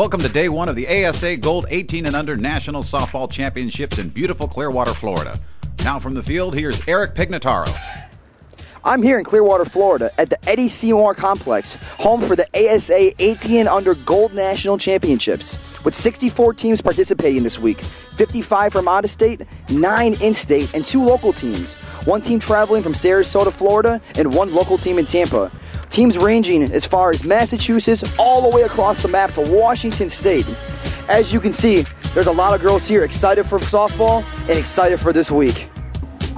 Welcome to day one of the ASA Gold 18 and Under National Softball Championships in beautiful Clearwater, Florida. Now from the field, here's Eric Pignataro. I'm here in Clearwater, Florida at the Eddie C. Moore Complex, home for the ASA 18 and Under Gold National Championships. With 64 teams participating this week 55 from out of state, 9 in state, and 2 local teams. One team traveling from Sarasota, Florida, and one local team in Tampa. Teams ranging as far as Massachusetts all the way across the map to Washington State. As you can see, there's a lot of girls here excited for softball and excited for this week.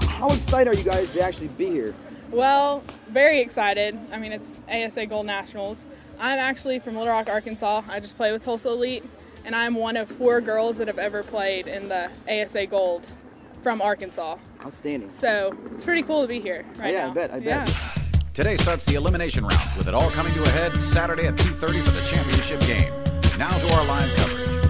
How excited are you guys to actually be here? Well, very excited. I mean, it's ASA Gold Nationals. I'm actually from Little Rock, Arkansas. I just play with Tulsa Elite, and I'm one of four girls that have ever played in the ASA Gold from Arkansas. Outstanding. So it's pretty cool to be here right yeah, now. I bet, I bet. Yeah. Today starts the elimination round, with it all coming to a head Saturday at 2.30 for the championship game. Now to our live coverage.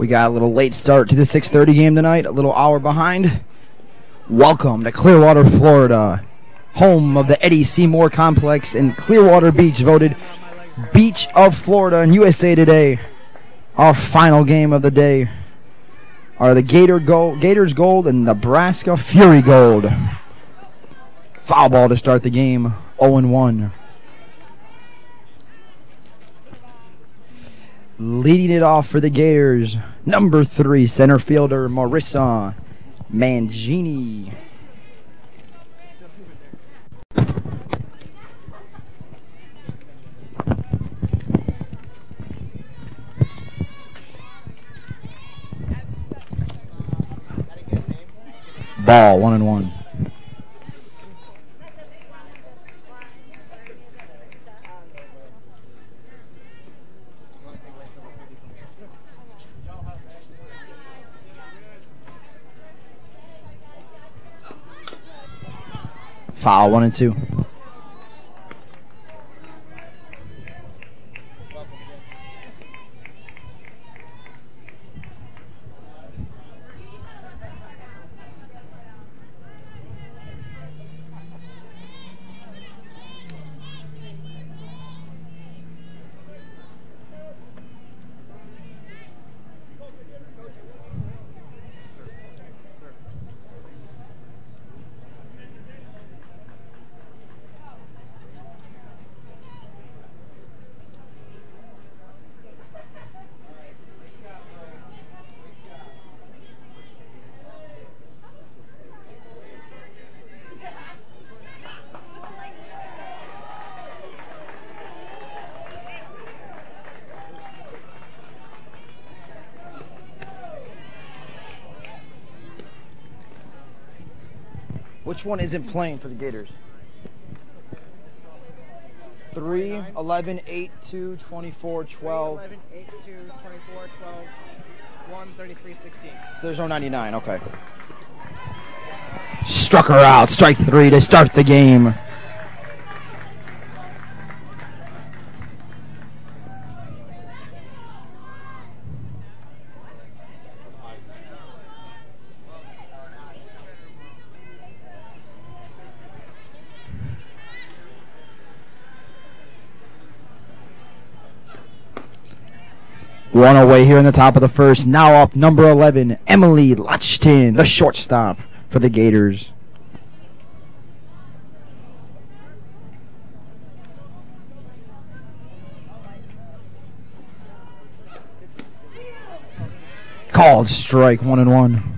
We got a little late start to the 6:30 game tonight, a little hour behind. Welcome to Clearwater, Florida, home of the Eddie C. Moore Complex in Clearwater Beach, voted Beach of Florida in USA Today. Our final game of the day are the Gator Gold, Gators Gold and Nebraska Fury Gold. Foul ball to start the game, 0 1. Leading it off for the Gators, number three center fielder Marissa Mangini. Ball, one and one. Foul, one and two. Which one isn't playing for the Gators? 3, 11, 8, 2, 24, 12. 11, 8, 2, 24, 12, 1, 33, 16. So there's no 99, okay. Struck her out, strike three to start the game. One away here in the top of the first. Now up number 11, Emily Lutchton, the shortstop for the Gators. Called strike, one and one.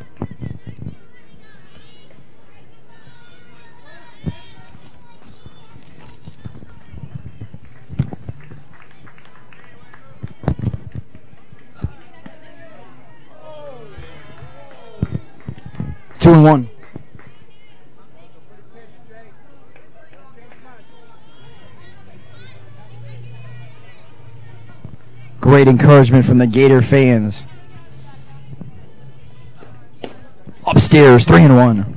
Two and one. Great encouragement from the Gator fans. Upstairs, three and one.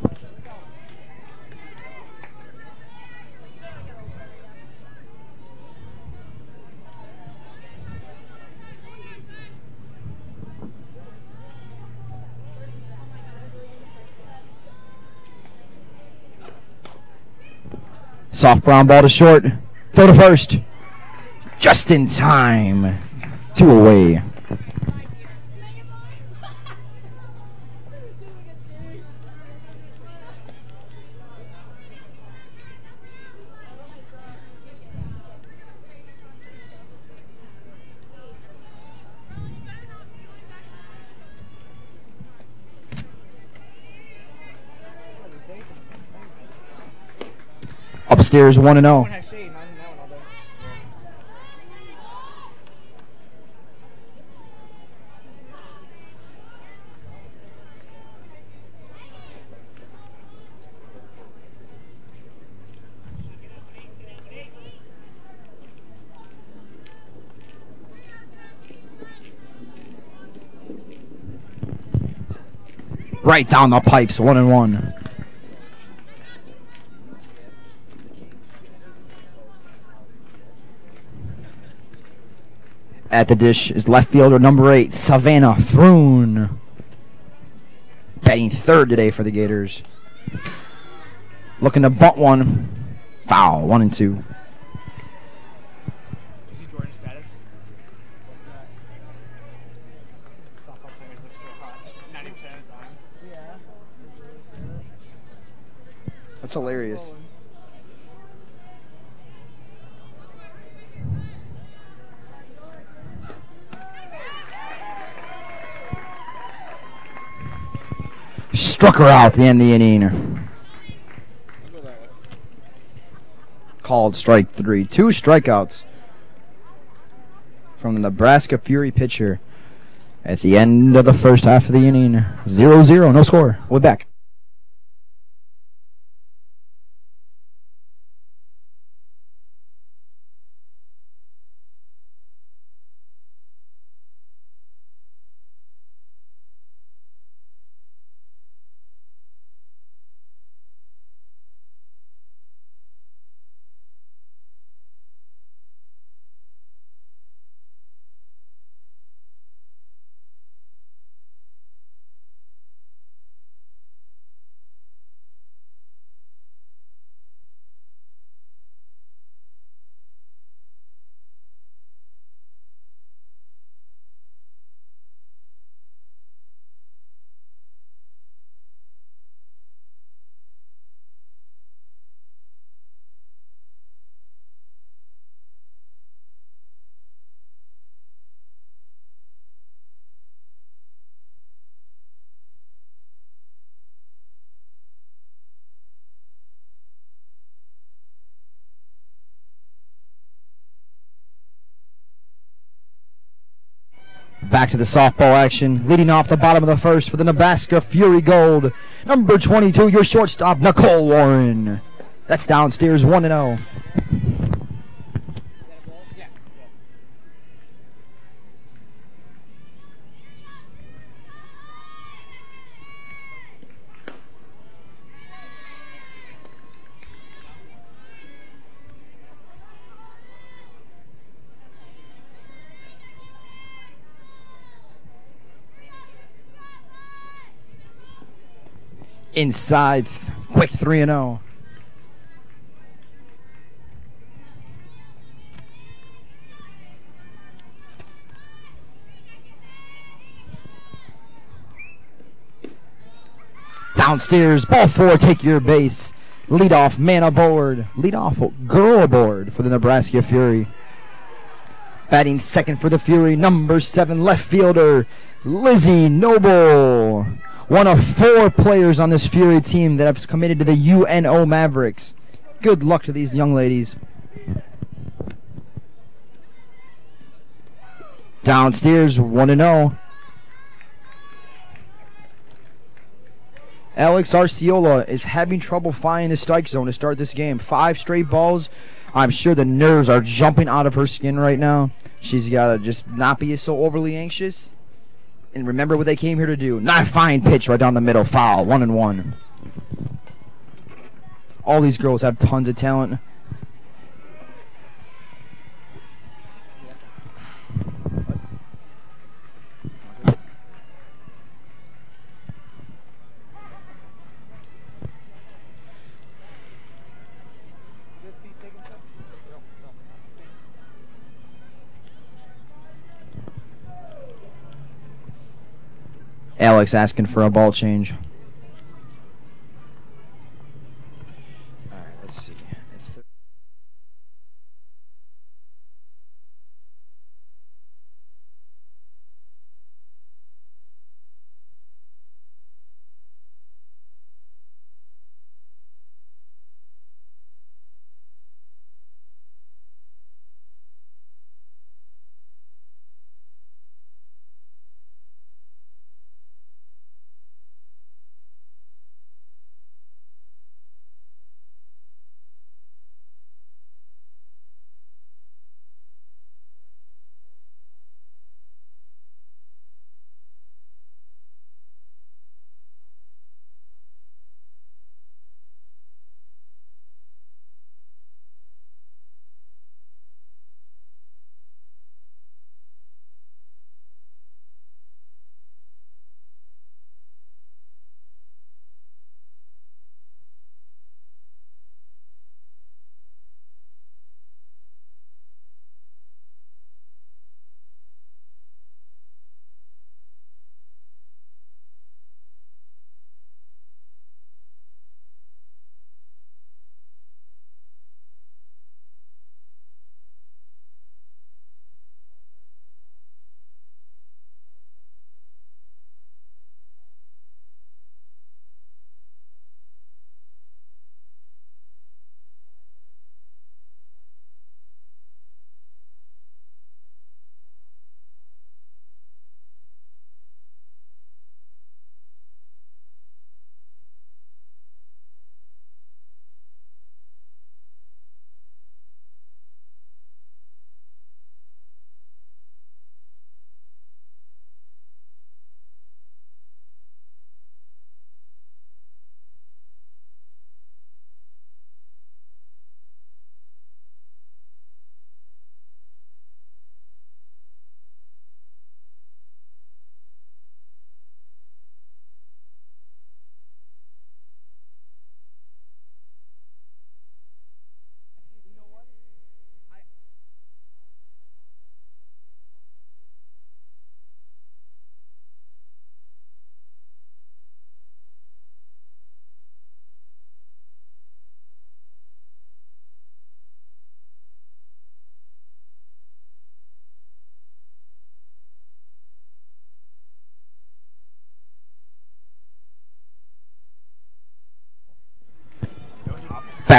Soft brown ball to short. Throw to first. Just in time. Two away. It all day. Right down the pipes, 1 and 1. At the dish is left fielder number eight, Savannah Froon. Batting third today for the Gators. Looking to bunt one. Foul, one and two. You see Jordan's status? What's that? Softball players look so hot 90% of the time. Yeah. That's hilarious. Struck her out at the end of the inning. Called strike three. Two strikeouts from the Nebraska Fury pitcher at the end of the first half of the inning. 0 0, no score. We're back. Back to the softball action, leading off the bottom of the first for the Nebraska Fury Gold. Number 22, your shortstop, Nicole Warren. That's downstairs 1 0. Inside, quick 3 0. Downstairs, ball four, take your base. Lead off, man aboard. Lead off, girl aboard for the Nebraska Fury. Batting second for the Fury, number seven left fielder, Lizzie Noble. One of four players on this Fury team that have committed to the UNO Mavericks. Good luck to these young ladies. Downstairs, 1 0. Alex Arciola is having trouble finding the strike zone to start this game. Five straight balls. I'm sure the nerves are jumping out of her skin right now. She's got to just not be so overly anxious. And remember what they came here to do. Not fine pitch right down the middle. Foul. One and one. All these girls have tons of talent. Alex asking for a ball change.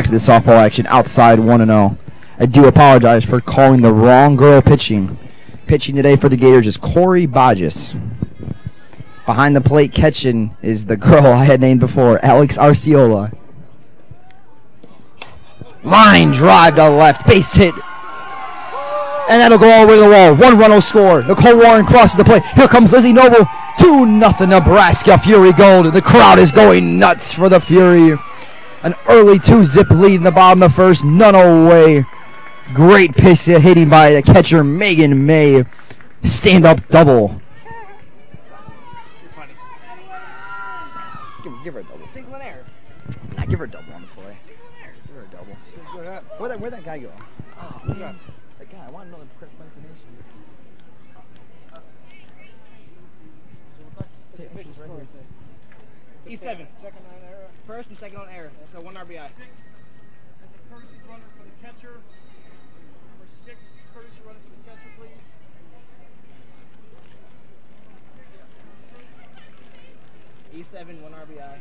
To the softball action outside 1 0. I do apologize for calling the wrong girl pitching. Pitching today for the Gators is Corey Bodges. Behind the plate catching is the girl I had named before, Alex Arciola. Line drive to left, base hit. And that'll go all the way to the wall. One run will score. Nicole Warren crosses the plate. Here comes Lizzie Noble. 2 nothing Nebraska Fury Gold. The crowd is going nuts for the Fury. An early two zip lead in the bottom of the first. None away. Great pitch hitting by the catcher Megan May. Stand up double. Give, give her a double. Single in air. Nah, give her a double on the play. Give her a double. Where'd that, where'd that guy go? Oh, man. That guy, I want to know the correct pronunciation. E7. Second on air. First and second on air. So one RBI. Six. That's a courtesy runner for the catcher. Number six, courtesy runner for the catcher, please. E7, one RBI.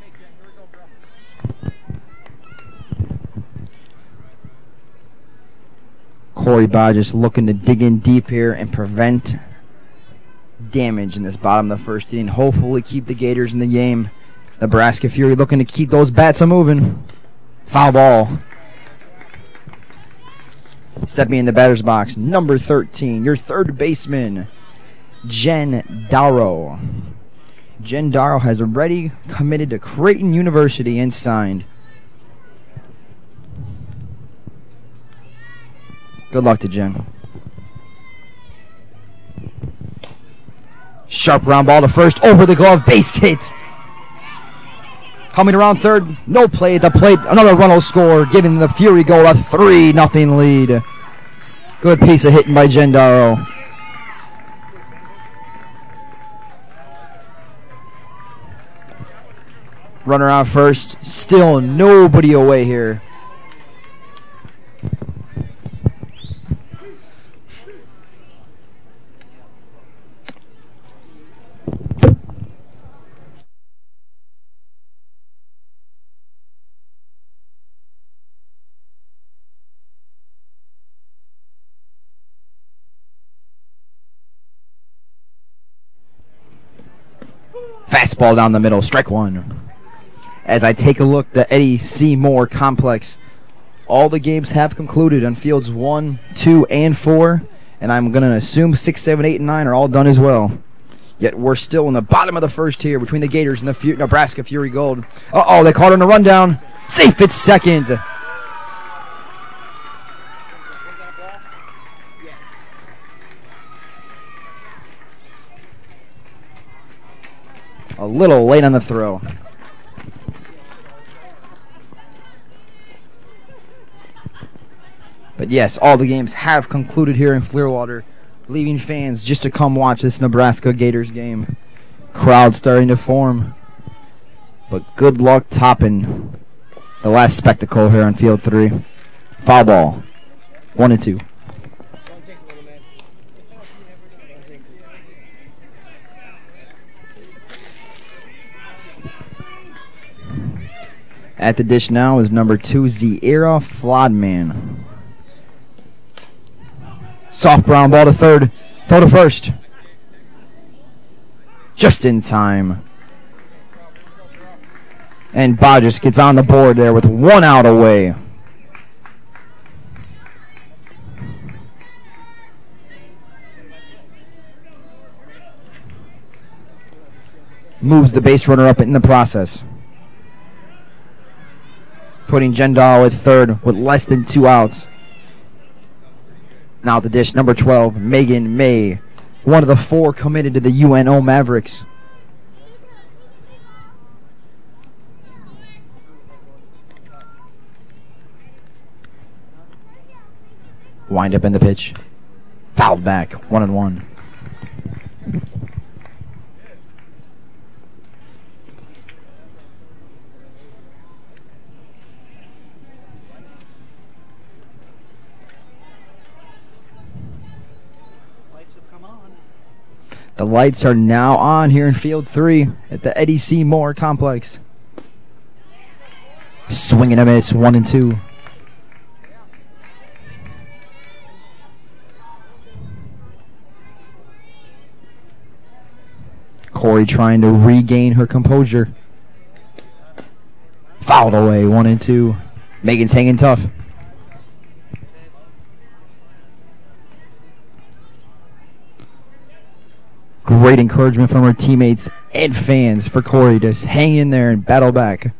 Hey, Jen, here we go, bro. Corey Bodges looking to dig in deep here and prevent damage in this bottom of the first inning. Hopefully keep the Gators in the game. Nebraska Fury looking to keep those bats a moving. Foul ball. Stepping in the batter's box, number 13, your third baseman, Jen Darrow. Jen Darrow has already committed to Creighton University and signed. Good luck to Jen. Sharp round ball to first, over the glove, base hit. Coming around third, no play at the plate. Another run will score, giving the Fury goal a 3 nothing lead. Good piece of hitting by Jen Darrow. Runner out first, still nobody away here. Fastball down the middle, strike one. As I take a look, the Eddie. Moore complex. All the games have concluded on fields one, two, and four, and I'm gonna assume six, seven, eight, and nine are all done as well. Yet we're still in the bottom of the first here between the Gators and the Fu- Nebraska Fury Gold. Uh oh, they caught on a rundown. Safe at second. A little late on the throw. But yes, all the games have concluded here in Clearwater, leaving fans just to come watch this Nebraska Gators game. Crowd starting to form. But good luck topping the last spectacle here on field three. Foul ball. One and two. Don't jinx it, little man. Don't jinx it. At the dish now is number two, Zira Flodman. Soft brown ball to third. Throw to first. Just in time. And Bodges gets on the board there with one out away. Moves the base runner up in the process putting Jen Darrow at third with less than two outs. Now the dish, number 12, Megan May, one of the four committed to the UNO Mavericks. Wind up in the pitch. Fouled back, one and one. The lights are now on here in field three at the Eddie C. Moore complex. Swinging a miss, one and two. Corey trying to regain her composure. Fouled away, one and two. Megan's hanging tough. Great encouragement from her teammates and fans for Corey to hang in there and battle back.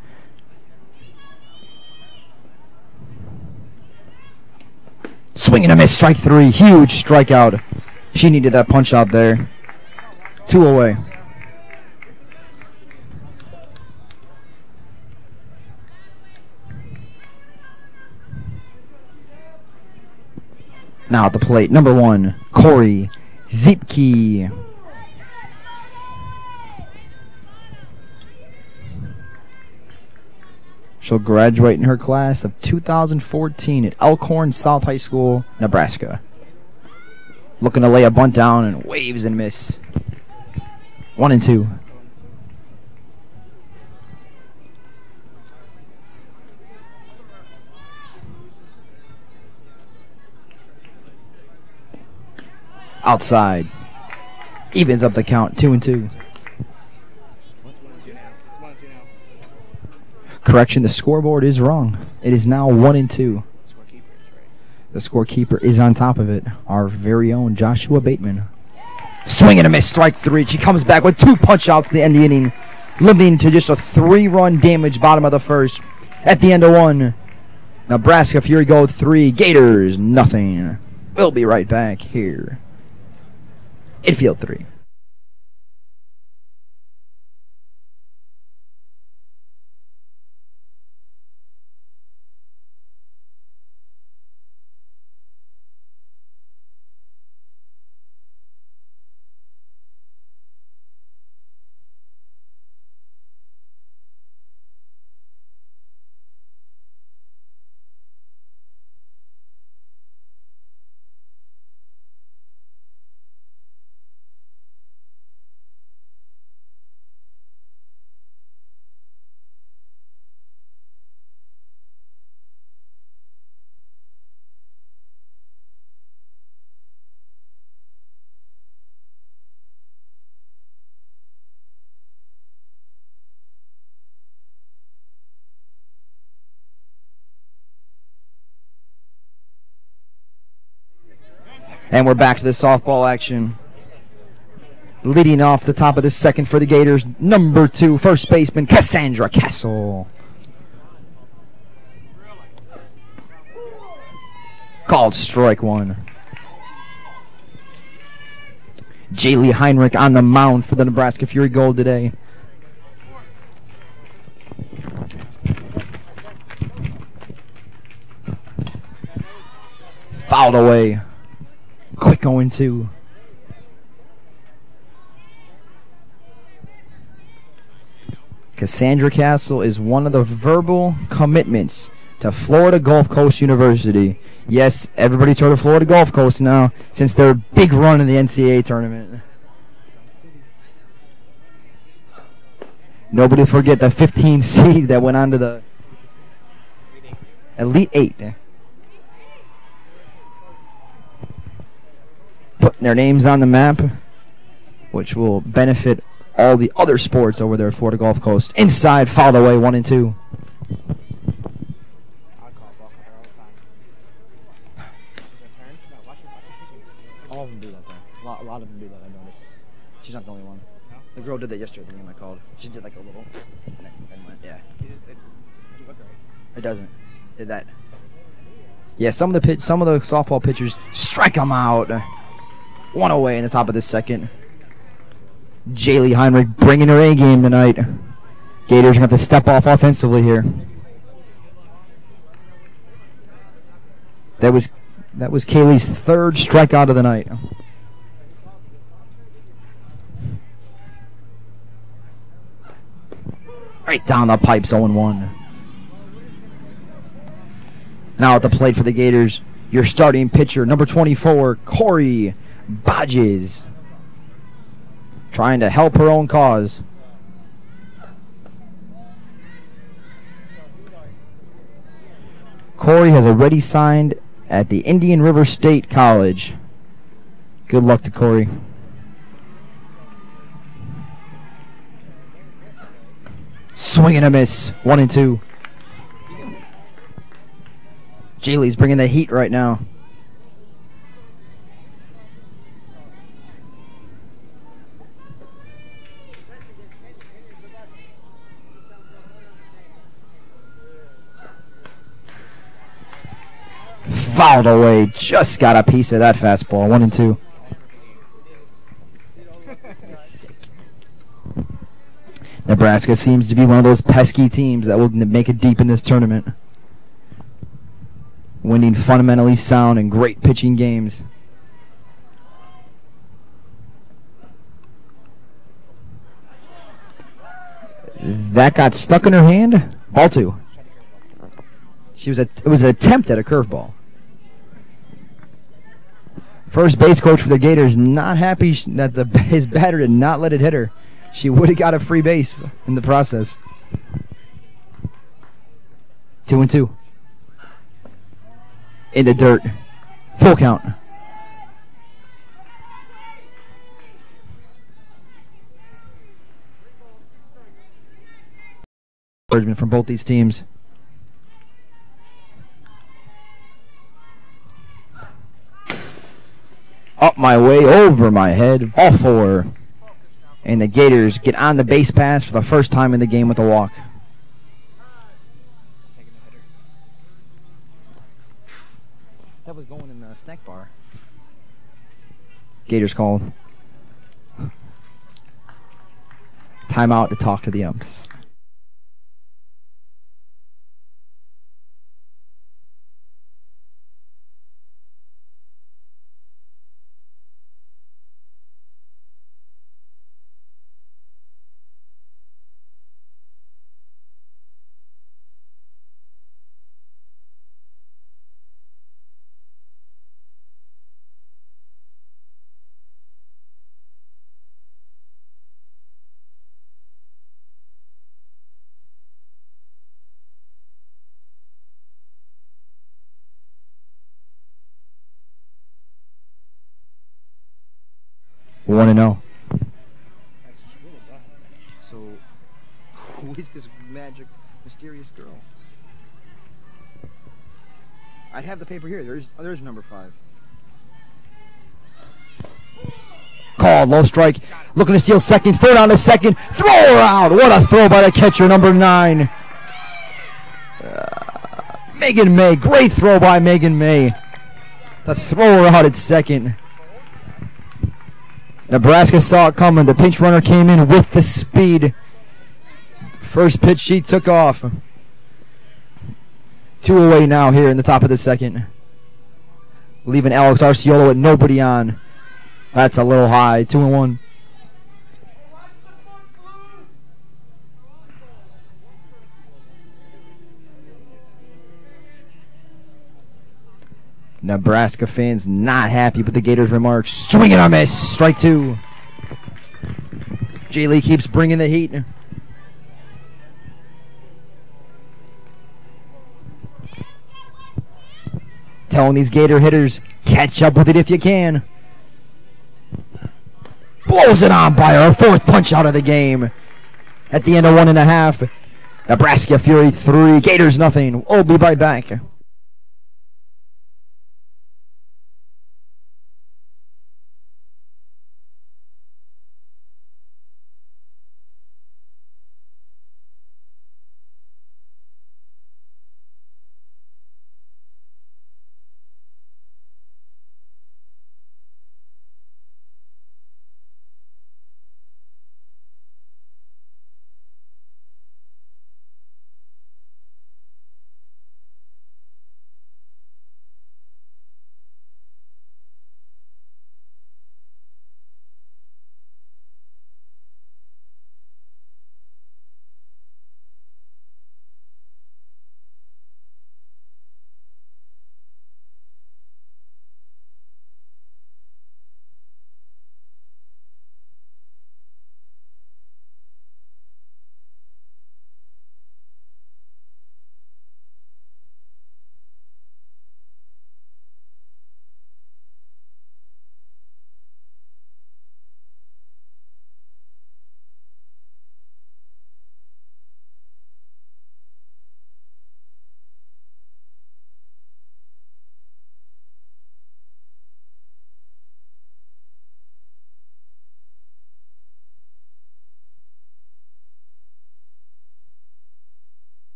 Swing and a miss, strike three. Huge strikeout. She needed that punch out there. Two away. Now at the plate, number one, Corey Zipke. She'll graduate in her class of 2014 at Elkhorn South High School, Nebraska. Looking to lay a bunt down and waves and miss. One and two. Outside. Evens up the count, two and two. Correction, the scoreboard is wrong. It is now one and two. The scorekeeper is on top of it. Our very own Joshua Bateman. Swing and a miss, strike three. She comes back with two punch outs to the end of the inning, limiting to just a three run damage bottom of the first. At the end of one, Nebraska Fury Gold three, Gators nothing. We'll be right back here. Infield three. And we're back to the softball action. Leading off the top of the second for the Gators, number two, first baseman Cassandra Castle. Called strike one. Jaylee Heinrich on the mound for the Nebraska Fury Gold today. Fouled away. Quick going to. Cassandra Castle is one of the verbal commitments to Florida Gulf Coast University. Yes, everybody's heard of Florida Gulf Coast now since their big run in the NCAA tournament. Nobody forget the 15 seed that went on to the Elite Eight. Putting their names on the map, which will benefit all the other sports over there at Florida Gulf Coast. Inside, fouled away, one and two. All of them do that, though. A lot, a lot of them do that, I noticed. She's not the only one. The girl did that yesterday, the game I called. She did like a little. And then, then went, yeah. It doesn't. Did that. Yeah, some of the pitch, some of the softball pitchers strike them out. One away in the top of the second. Jaylee Heinrich bringing her A game tonight. Gators going to have to step off offensively here. That was that was Kaylee's third strikeout of the night. Right down the pipes, 0-1. Now at the plate for the Gators, your starting pitcher, number 24, Corey Bodges. trying to help her own cause. Corey has already signed at the Indian River State College. Good luck to Corey. Swing and a miss. One and two. Jaylee's bringing the heat right now. Fouled away. Just got a piece of that fastball. One and two. Nebraska seems to be one of those pesky teams that will make it deep in this tournament. Winning fundamentally sound and great pitching games. That got stuck in her hand. Ball two. She was a, it was an attempt at a curveball. First base coach for the Gators not happy that the his batter did not let it hit her. She would have got a free base in the process. Two and two. In the dirt. Full count. From both these teams. Up my way, over my head, all four. And the Gators get on the base pass for the first time in the game with a walk. That was going in the snack bar. Gators called. Timeout to talk to the umps. One to know. So, who is this magic, mysterious girl? I have the paper here. There's oh, there's number five. Call low strike, looking to steal second, third on the second, throw her out. What a throw by the catcher, number nine. Uh, Megan May, great throw by Megan May. The throw her out at second. Nebraska saw it coming. The pinch runner came in with the speed. First pitch she took off. Two away now here in the top of the second. Leaving Alex Arciolo with nobody on. That's a little high. Two and one. Nebraska fans not happy with the Gators' remarks. Swing and a miss. Strike two. Jaylee keeps bringing the heat. Telling these Gator hitters, catch up with it if you can. Blows it on by her. Fourth punch out of the game. At the end of one and a half. Nebraska Fury three. Gators nothing. Be right back.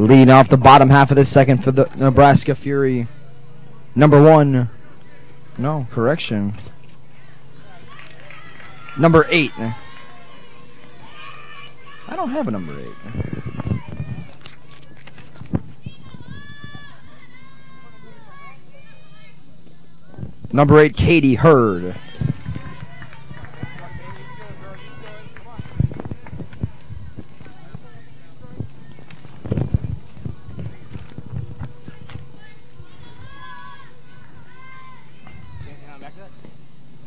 Leading off the bottom half of the second for the Nebraska Fury. Number one. No, correction. Number eight. I don't have a number eight. Number eight, Katie Hurd.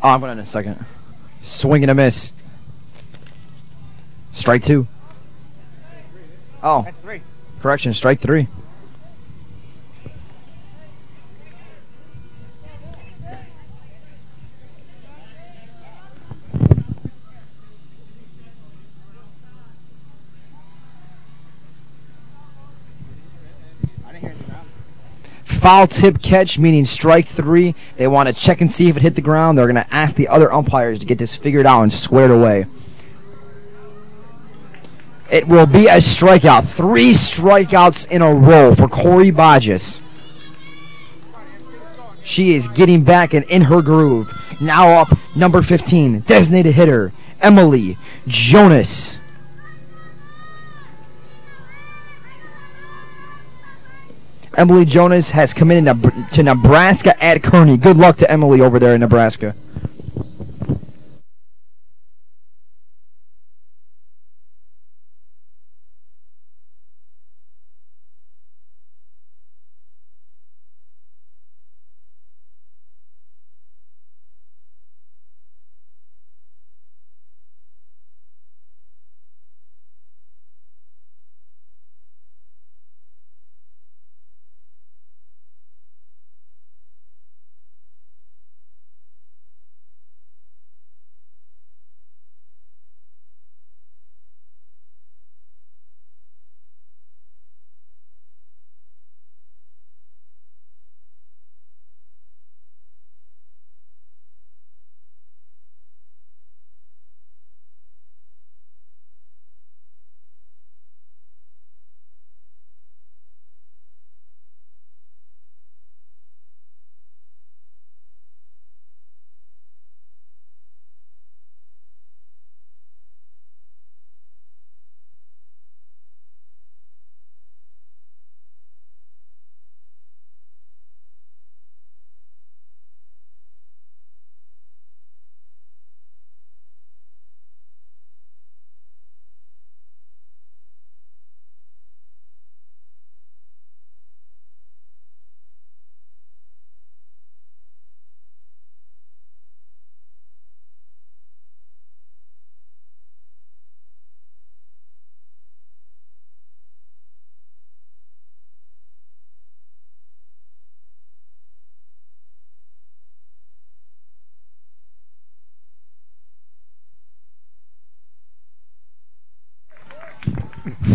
Oh, I'm going in a second. Swing and a miss. Strike two. Oh, That's three. correction, strike three. Foul tip catch, meaning strike three. They want to check and see if it hit the ground. They're going to ask the other umpires to get this figured out and squared away. It will be a strikeout. Three strikeouts in a row for Corey Bodges. She is getting back and in her groove. Now up, number 15, designated hitter, Emily Jonas. Emily Jonas has committed to- Nebraska at Kearney. Good luck to Emily over there in Nebraska.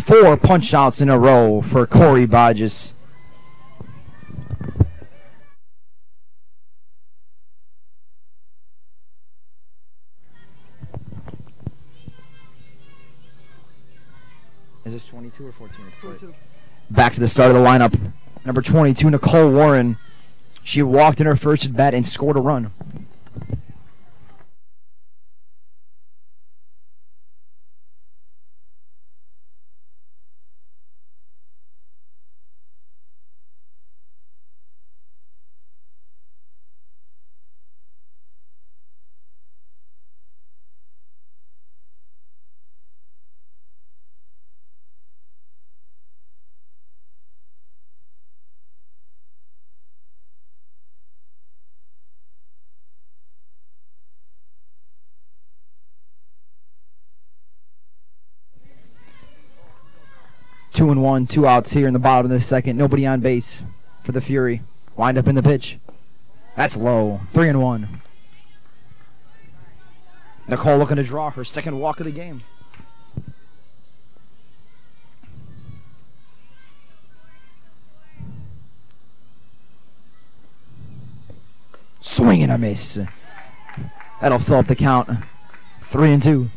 Four punch outs in a row for Corey Bodges. Is this 22 or 14 at 22. Back to the start of the lineup. Number 22, Nicole Warren. She walked in her first at bat and scored a run. Two and one, two outs here in the bottom of the second. Nobody on base for the Fury. Wind up in the pitch. That's low. Three and one. Nicole looking to draw her second walk of the game. Swing and a miss. That'll fill up the count. Three and two.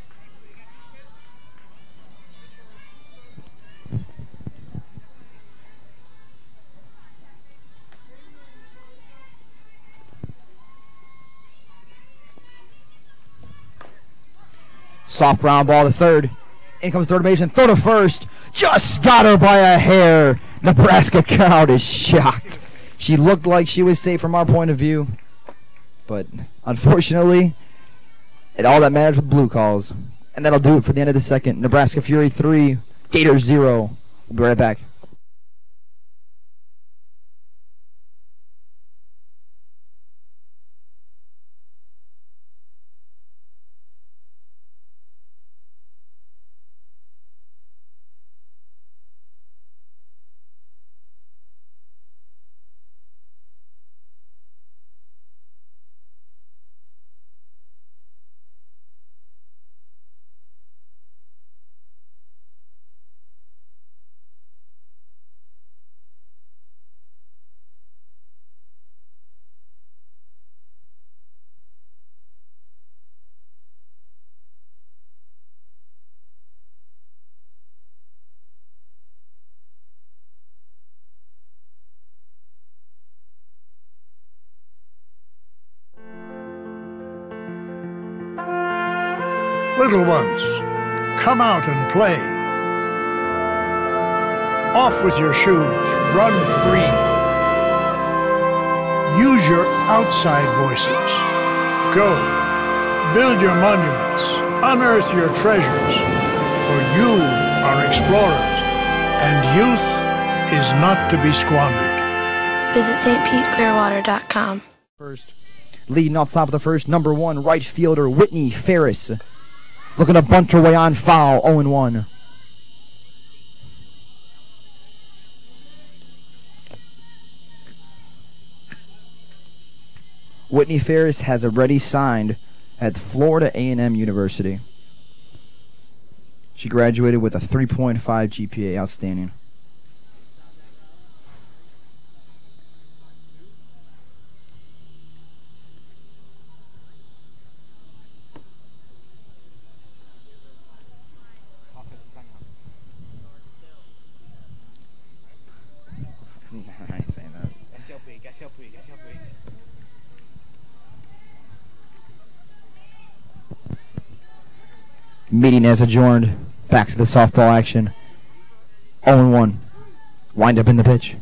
Soft ground ball to third. In comes third baseman. Throw to first. Just got her by a hair. Nebraska crowd is shocked. She looked like she was safe from our point of view. But unfortunately, it all that matters with blue calls. And that'll do it for the end of the second. Nebraska Fury 3, Gators 0. We'll be right back. Little ones, come out and play. Off with your shoes, run free. Use your outside voices. Go, build your monuments, unearth your treasures, for you are explorers, and youth is not to be squandered. Visit stpeteclearwater.com. First, leading off top of the first, number one right fielder Whitney Ferris. Looking to bunt her way on foul, 0 1. Whitney Ferris has already signed at Florida A&M University. She graduated with a 3.5 GPA, outstanding. I ain't saying that. Meeting has adjourned. Back to the softball action. 0 1. Wind up in the pitch.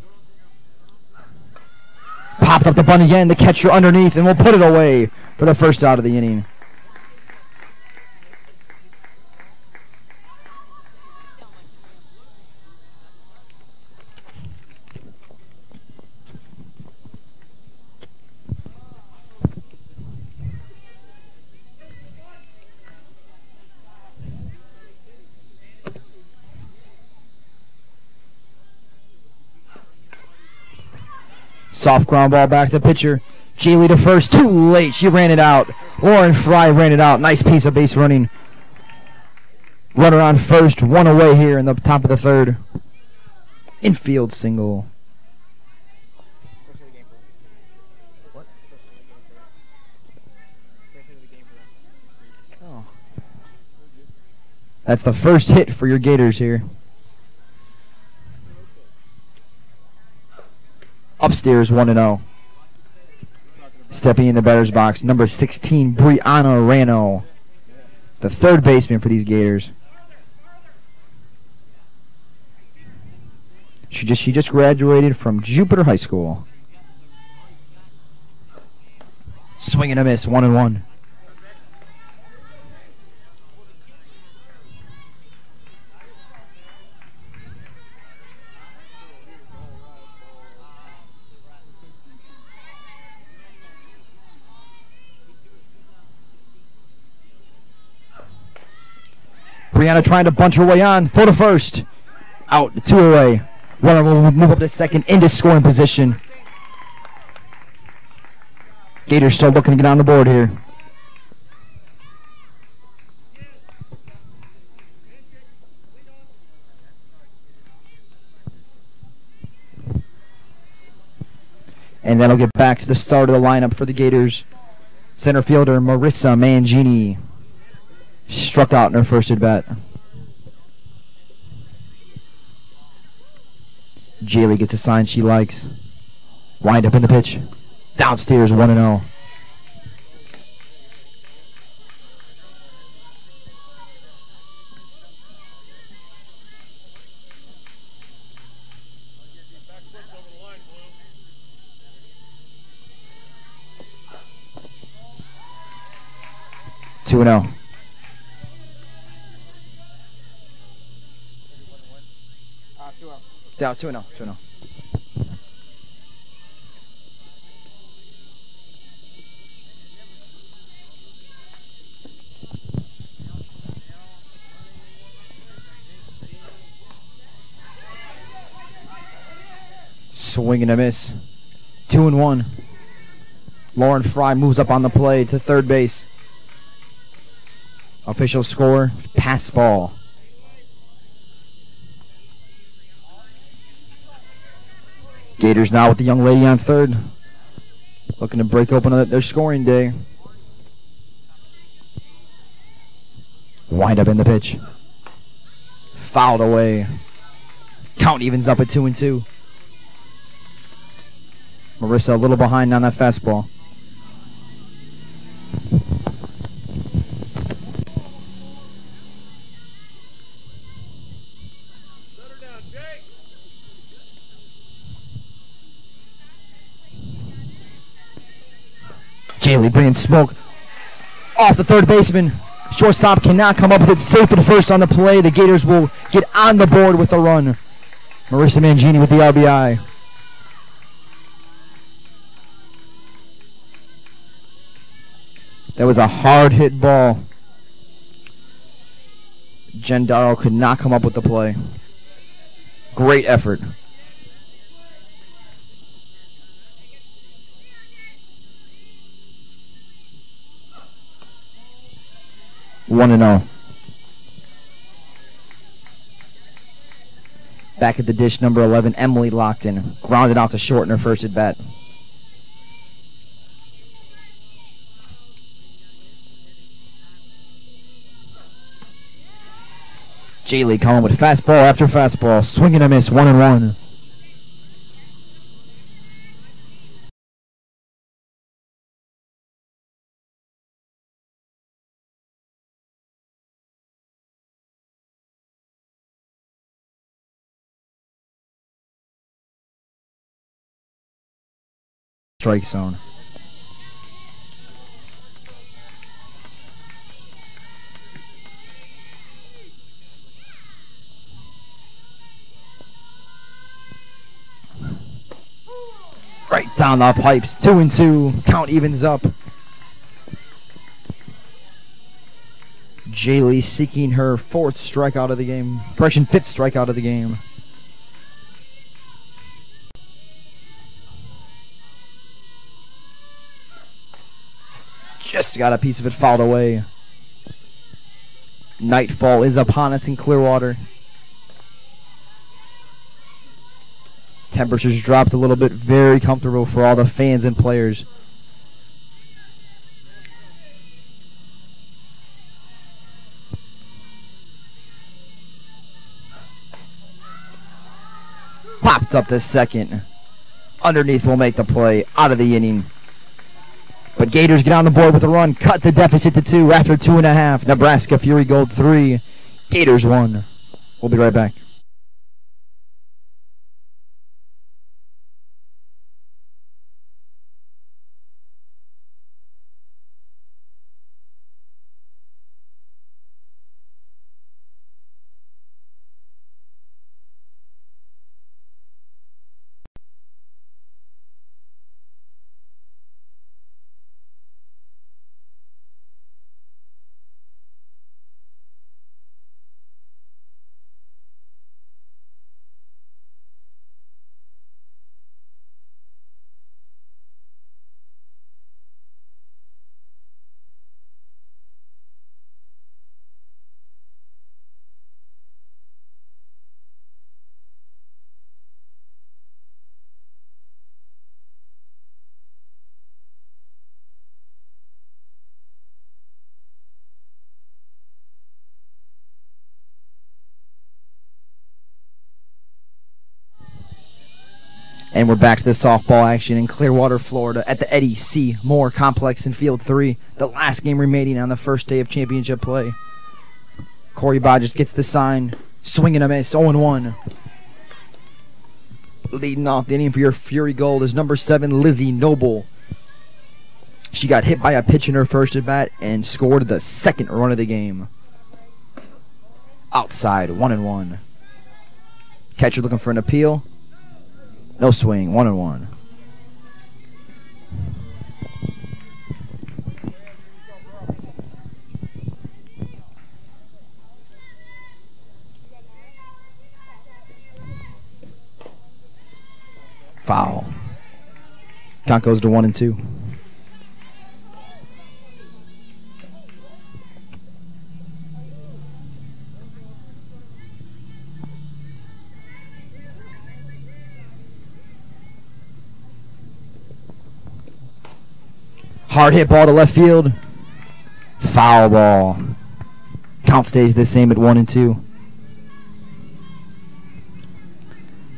Popped up the bunt again. The catcher underneath, and we'll put it away for the first out of the inning. Soft ground ball back to the pitcher. Jaylee to first. Too late. She ran it out. Lauren Fry ran it out. Nice piece of base running. Runner on first. One away here in the top of the third. Infield single. Oh. That's the first hit for your Gators here. Upstairs 1 0. Stepping in the batter's box, number 16, Brianna Rano, the third baseman for these Gators. She just she just graduated from Jupiter High School. Swing and a miss, one and one. Brianna trying to bunch her way on. Throw to first. Out. Two away. Runner will move up to second into scoring position. Gators still looking to get on the board here. And then will get back to the start of the lineup for the Gators. Center fielder Marissa Mangini struck out in her first at bat. Jaylee gets a sign she likes. Wind up in the pitch. Downstairs 1 0. Two and zero. 2 0. Down 2 0. 2 0. Swing and a miss. Two and one. Lauren Fry moves up on the play to third base. Official score, pass ball. Gators now with the young lady on third. Looking to break open their scoring day. Wind up in the pitch. Fouled away. Count evens up at two and two. Marissa a little behind on that fastball. Jaylee bringing smoke off the third baseman. Shortstop cannot come up with it. Safe at first on the play. The Gators will get on the board with a run. Marissa Mangini with the RBI. That was a hard hit ball. Jen Darrow could not come up with the play. Great effort. One and zero. Back at the dish, number eleven, Emily Lockton, grounded out to short in her first at bat. Jaylee coming with fastball after fastball, swinging a miss, one and one. Strike zone. Right down the pipes. Two and two. Count evens up. Jaylee seeking her fourth strikeout of the game. Correction, fifth strikeout of the game. Just got a piece of it fouled away. Nightfall is upon us in Clearwater. Temperatures dropped a little bit. Very comfortable for all the fans and players. Popped up to second. Underneath will make the play out of the inning. But Gators get on the board with a run, cut the deficit to two after two and a half. Nebraska Fury Gold three, Gators one. We'll be right back. And we're back to the softball action in Clearwater, Florida at the Eddie C. Moore Complex in Field 3. The last game remaining on the first day of championship play. Corey Bodges gets the sign. Swinging a miss, 0-1. Leading off the inning for your Fury Gold is number 7, Lizzie Noble. She got hit by a pitch in her first at bat and scored the second run of the game. Outside, one and one. Catcher looking for an appeal. No swing, one and one. Foul. Count goes to one and two. Hard hit ball to left field. Foul ball. Count stays the same at one and two.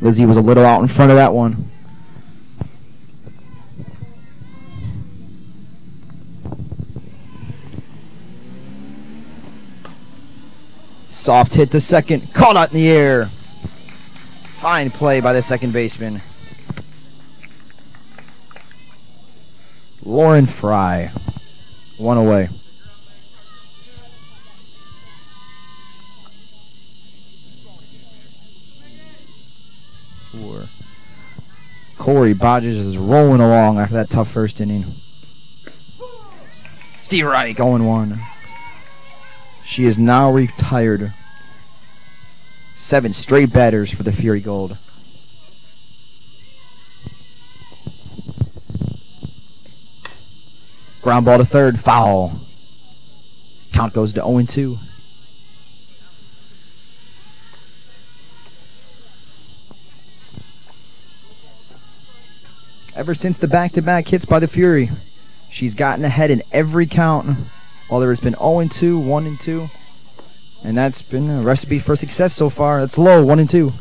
Lizzie was a little out in front of that one. Soft hit to second. Caught out in the air. Fine play by the second baseman. Lauren Fry. One away. Four. Corey Bodges is rolling along after that tough first inning. Steve Wright going oh one. She is now retired. Seven straight batters for the Fury Gold. Ground ball to third, foul. Count goes to 0 2. Ever since the back to back hits by the Fury, she's gotten ahead in every count while there has been 0 2, 1 2. And that's been a recipe for success so far. That's low, 1 and 2.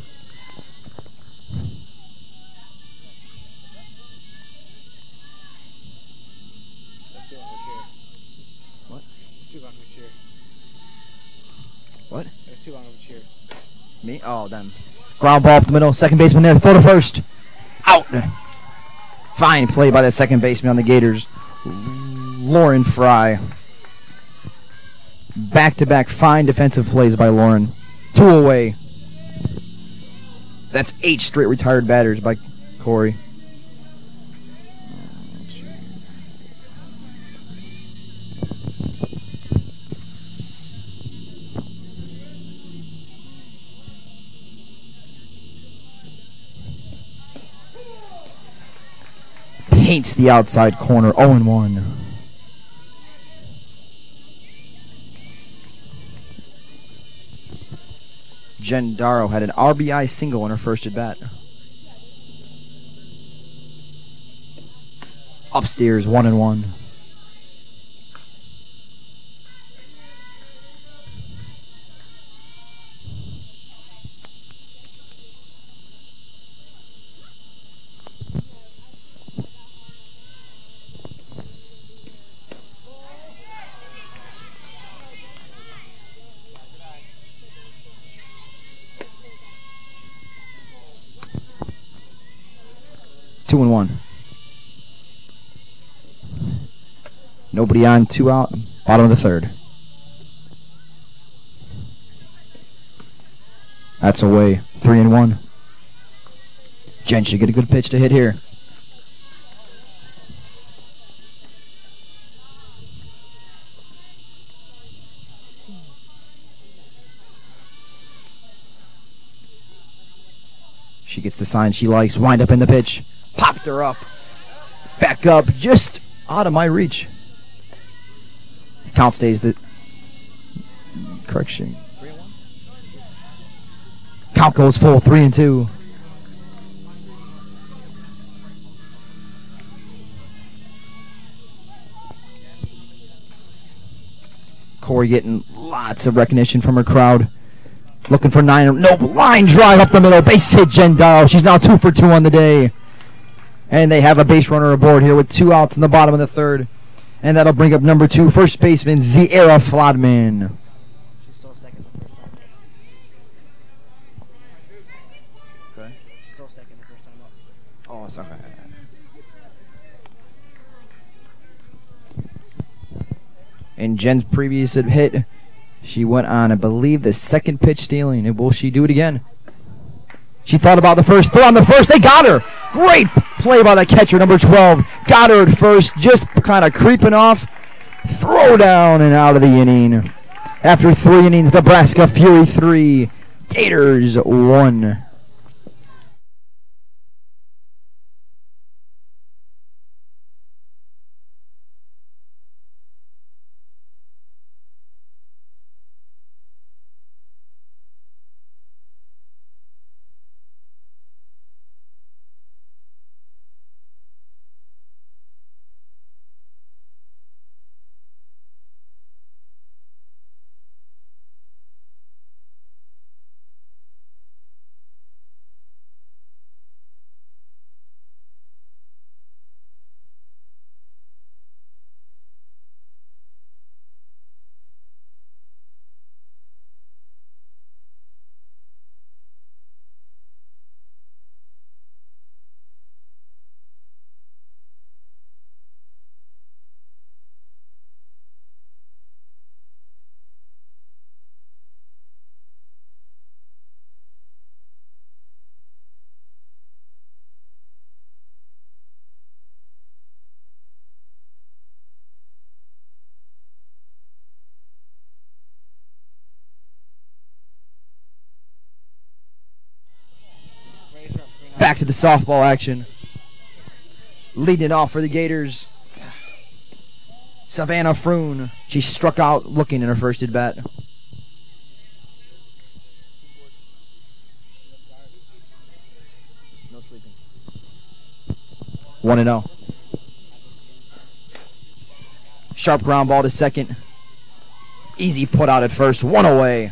Me? Oh, them. Ground ball up the middle. Second baseman there. Throw to first. Out. Fine play by that second baseman on the Gators. Lauren Fry. Back to back fine defensive plays by Lauren. Two away. That's eight straight retired batters by Corey. Paints the outside corner. 0 1. Jen Darrow had an RBI single on her first at bat. Upstairs, one and one. Two and one. Nobody on, two out, bottom of the third. That's away. Three and one. Jen should get a good pitch to hit here. She gets the sign she likes. Wind up in the pitch. Popped her up. Back up. Just out of my reach. Count stays the correction. Count goes full. Three and two. Corey getting lots of recognition from her crowd. Looking for nine. No line drive up the middle. Base hit Jen Darrow. She's now two for two on the day. And they have a base runner aboard here with two outs in the bottom of the third. And that'll bring up number two, first baseman Ziera Flodman. Oh, okay. in Jen's previous hit, she went on, I believe, the second pitch stealing. And will she do it again? She thought about the first throw on the first. They got her. Great play by the catcher, number 12. Got her at first, just kind of creeping off. Throw down and out of the inning. After three innings, Nebraska Fury 3, Gators 1. Back to the softball action. Leading it off for the Gators. Savannah Froon. She struck out looking in her first at bat. One and zero. Sharp ground ball to second. Easy put out at first. One away.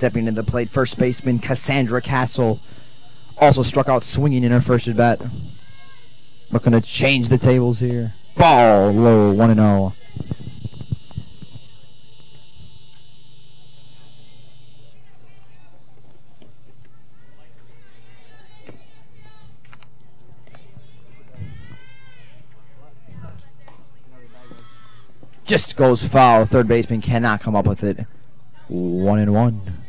Stepping to the plate, first baseman Cassandra Castle also struck out swinging in her first at bat. Looking to change the tables here. Ball low, 1 0. Just goes foul. Third baseman cannot come up with it. One and one.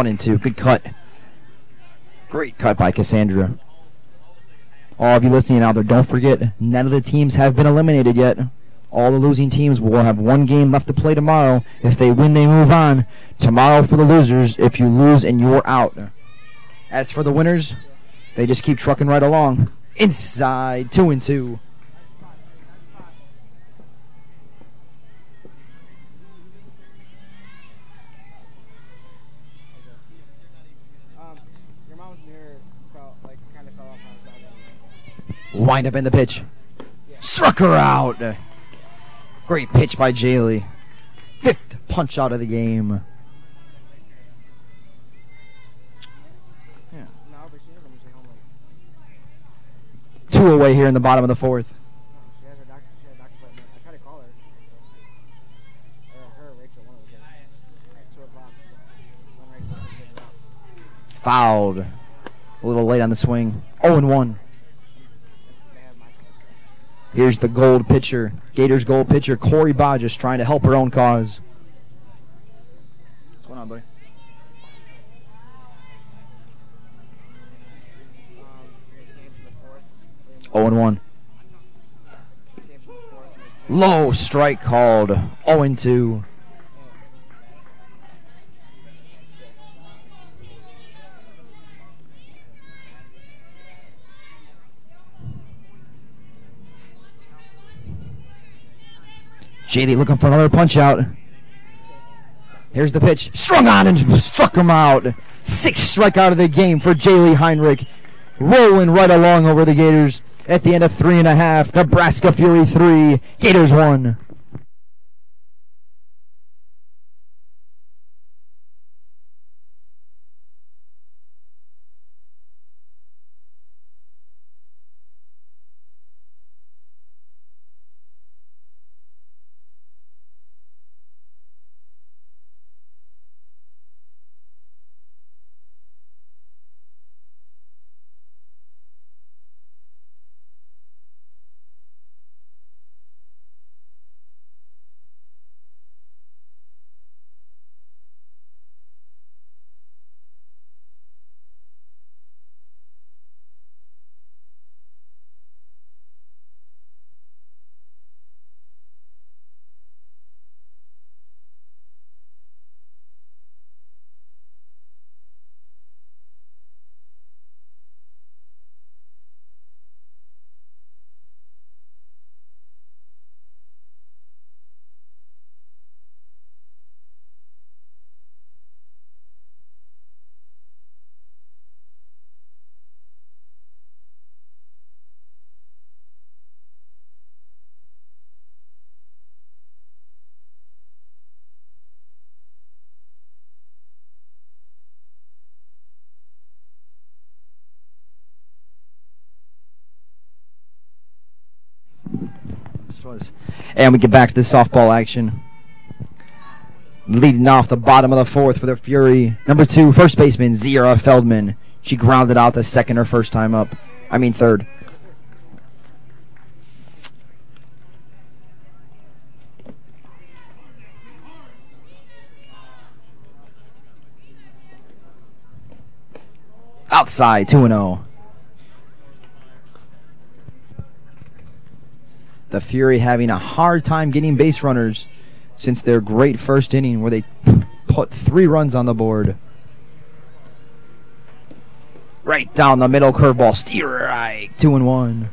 One and two. Good cut. Great cut by Cassandra. All of you listening out there, don't forget, none of the teams have been eliminated yet. All the losing teams will have one game left to play tomorrow. If they win, they move on. Tomorrow for the losers. If you lose and you're out. As for the winners, they just keep trucking right along. Inside, two and two. Wind up in the pitch. Struck her out. Great pitch by Jaylee. Fifth punch out of the game. Like. Two away here in the bottom of the fourth. Fouled. A little late on the swing. 0 and 1. They have my call, so. Here's the gold pitcher. Gators gold pitcher, Corey Bodges, trying to help her own cause. What's going on, buddy? This game's in the fourth. three 0 and 1. more- this game's in the fourth, and there's Low strike called. 0 and 2. JD looking for another punch out. Here's the pitch. Strung on and struck him out. Sixth strikeout of the game for Jaylee Heinrich. Rolling right along over the Gators. at the end of three and a half. Nebraska Fury three, Gators one. Was. And we get back to the softball action. Leading off the bottom of the fourth for the Fury. Number two, first baseman, Zira Feldman. She grounded out the second her first time up. I mean third. Outside, 2 0. The Fury having a hard time getting base runners since their great first inning where they put three runs on the board. Right down the middle curveball, strike, two and one.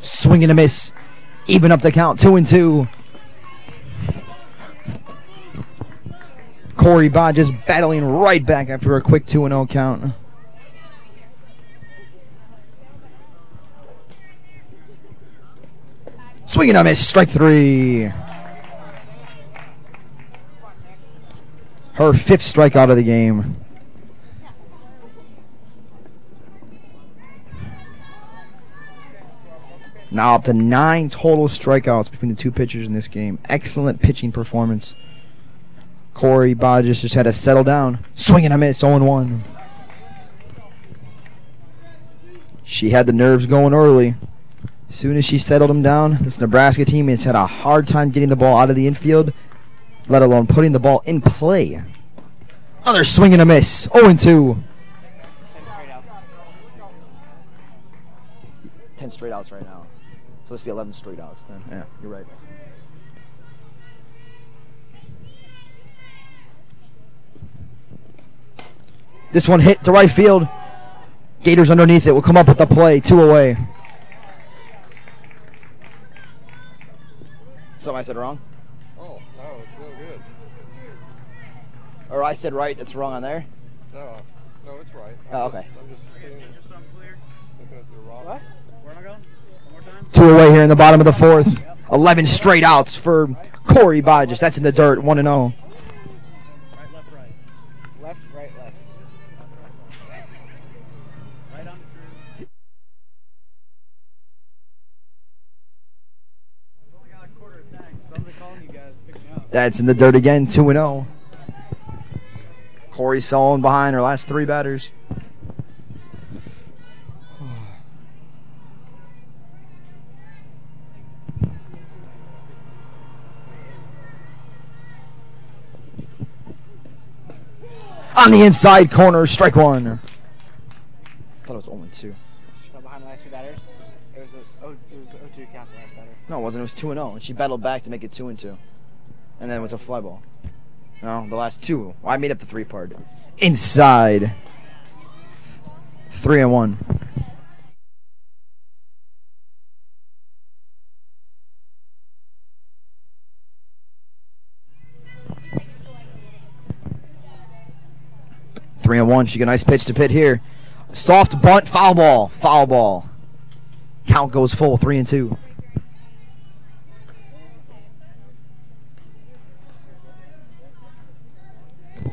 Swing and a miss. Even up the count, two and two. Corey Bodges battling right back after a quick 2 0 count. Swinging a miss, strike three. Her fifth strikeout of the game. Now up to nine total strikeouts between the two pitchers in this game. Excellent pitching performance. Corey Bodges just had to settle down. Swing and a miss, 0 1. She had the nerves going early. As soon as she settled him down, this Nebraska team has had a hard time getting the ball out of the infield, let alone putting the ball in play. Another swing and a miss, 0 2. 10 straight outs right now. Supposed to be 11 straight outs then. Yeah, you're right. This one hit to right field. Gators underneath it will come up with the play. Two away. Something I said wrong? Oh, no, it's real good. Or I said right, that's wrong on there? No, no, it's right. Oh, I'm okay. Just, I'm just seeing, looking at the rock. What? Where am I going? One more time? Two away here in the bottom of the fourth. 11 straight outs for Corey Bodges. That's in the dirt, 1 and oh. 0. Right, left, right. Left, right, left. Right on the crew. Only got a quarter of tank, so I'm gonna calling you guys to pick me up. That's in the dirt again, 2 and 0. Corey's falling behind her last three batters. On the inside corner, strike one. I thought it was 0 2. Behind the last two batters. It was a oh, it was a 0-2 count the last batter. No, it wasn't. It was 2 and 0. And she battled back to make it 2 and 2. And then it was a fly ball. No, the last two. Well, I made up the three part. Inside. 3 and 1. Three and one. She got a nice pitch to pit here. Soft bunt, foul ball, foul ball. Count goes full, three and two.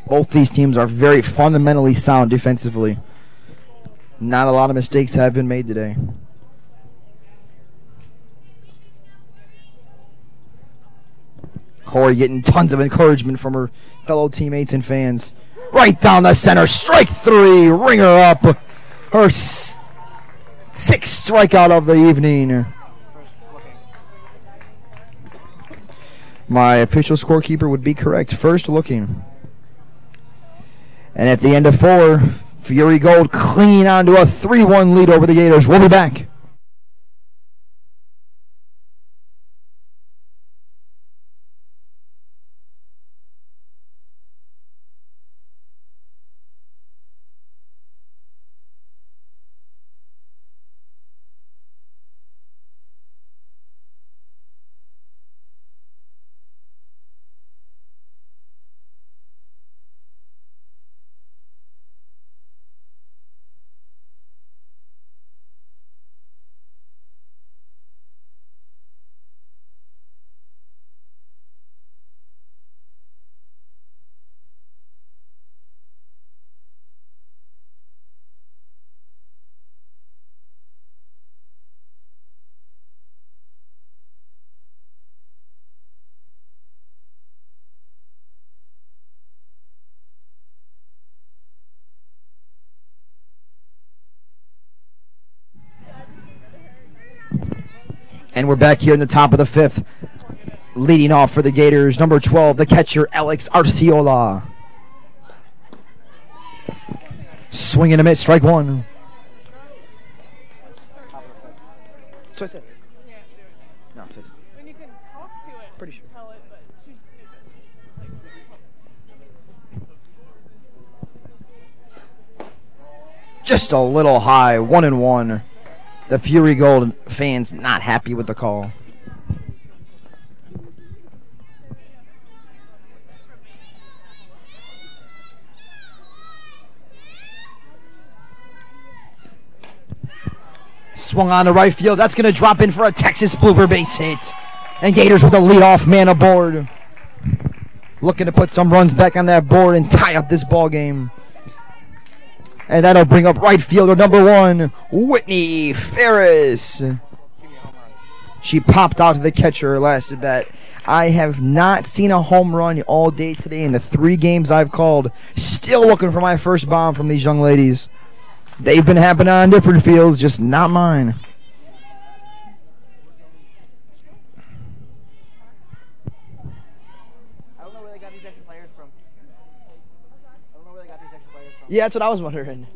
Both these teams are very fundamentally sound defensively. Not a lot of mistakes have been made today. Corey getting tons of encouragement from her fellow teammates and fans. Right down the center, strike three, ring her up. Her sixth strikeout of the evening. My official scorekeeper would be correct. First looking. And at the end of four, Fury Gold clinging on to a 3 1 lead over the Gators. We'll be back. And we're back here in the top of the fifth. Leading off for the Gators, number 12, the catcher, Alex Arciola. Swing and a miss, strike one. Just a little high, one and one. The Fury Gold fans not happy with the call. Swung on to right field. That's going to drop in for a Texas blooper base hit. And Gators with a leadoff man aboard. Looking to put some runs back on that board and tie up this ball game. And that'll bring up right fielder number one, Whitney Ferris. She popped out to the catcher last at bat. I have not seen a home run all day today in the three games I've called. Still looking for my first bomb from these young ladies. They've been happening on different fields, just not mine. I don't know where they got these extra players from. I don't know where they got these extra players from. Yeah, that's what I was wondering.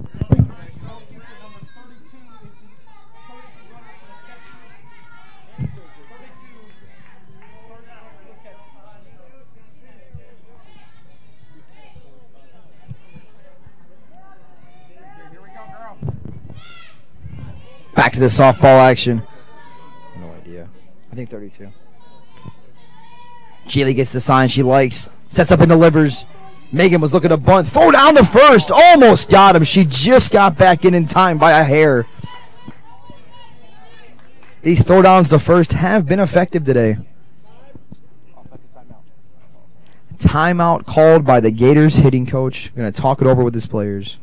Back to the softball action. No idea. I think 32. Keely gets the sign she likes. Sets up and delivers. Megan was looking to bunt. Throw down the first. Almost got him. She just got back in in time by a hair. These throwdowns to first have been effective today. Timeout. Timeout called by the Gators hitting coach. Going to talk it over with his players.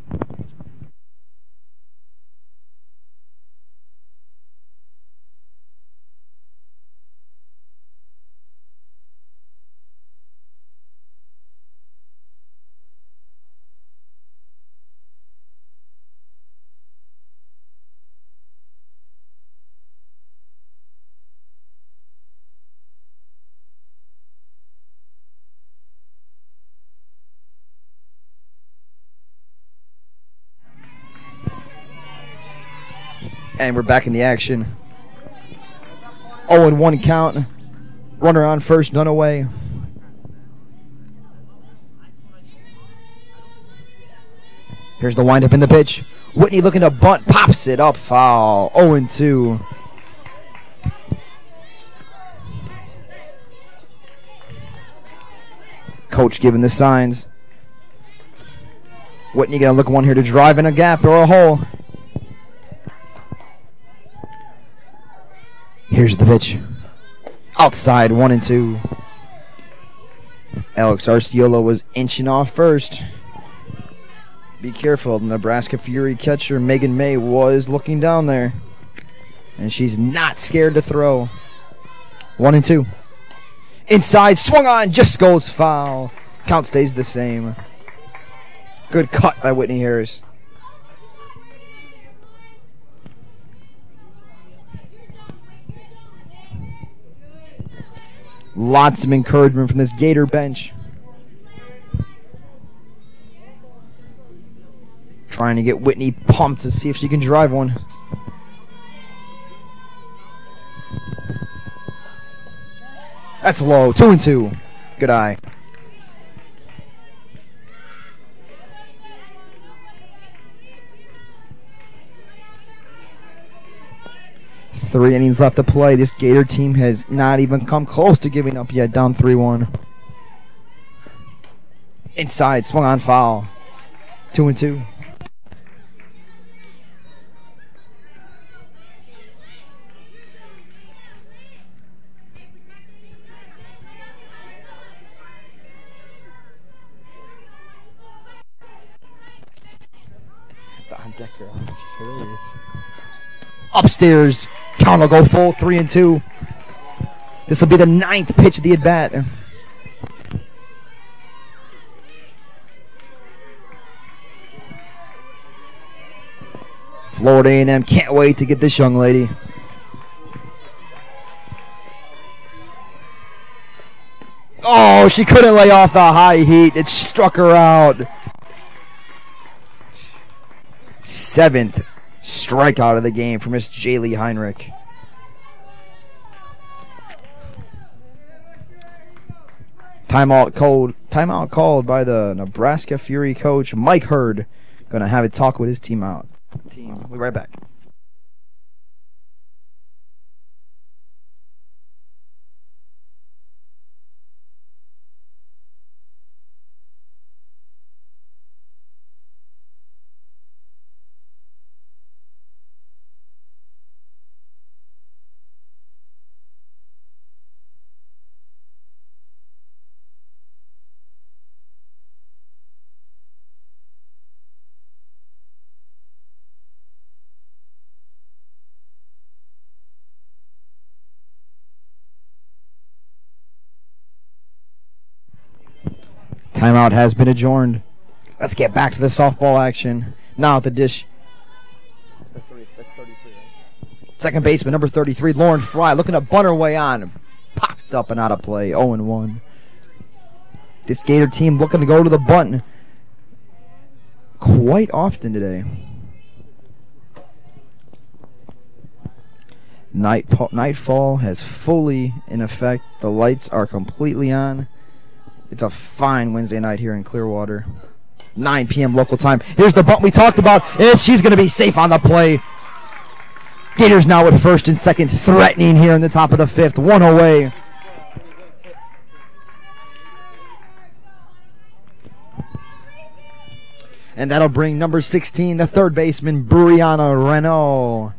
And we're back in the action. 0 and 1 count. Runner on first, none away. Here's the windup in the pitch. Whitney looking to bunt, pops it up, foul. 0 and 2. Coach giving the signs. Whitney gonna look one here to drive in a gap or a hole. Here's the pitch. Outside, one and two. Alex Arciola was inching off first. Be careful, the Nebraska Fury catcher Megan May was looking down there. And she's not scared to throw. One and two. Inside, swung on, just goes foul. Count stays the same. Good cut by Whitney Harris. Lots of encouragement from this Gator bench. Trying to get Whitney pumped to see if she can drive one. That's low. Two and two. Good eye. Three innings left to play. This Gator team has not even come close to giving up yet. Down 3 1. Inside, swung on foul. Two and two. Upstairs, count will go full three and two. This will be the ninth pitch of the at bat. Florida A&M can't wait to get this young lady. Oh, she couldn't lay off the high heat. It struck her out. Seventh strikeout of the game for Miss Jaylee Heinrich. Timeout called. Timeout called by the Nebraska Fury coach Mike Hurd. Gonna have a talk with his team out. Team. We'll be right back. Timeout has been adjourned. Let's get back to the softball action. Now at the dish. Second baseman, number 33, Lauren Fry, looking to bunt her way on. Popped up and out of play. 0 1. This Gator team looking to go to the bunt quite often today. Night nightfall has fully in effect. The lights are completely on. It's a fine Wednesday night here in Clearwater. 9 p.m. local time. Here's the bunt we talked about, and she's going to be safe on the play. Gators now at first and second, threatening here in the top of the fifth. One away. And that'll bring number 16, the third baseman, Brianna Renault.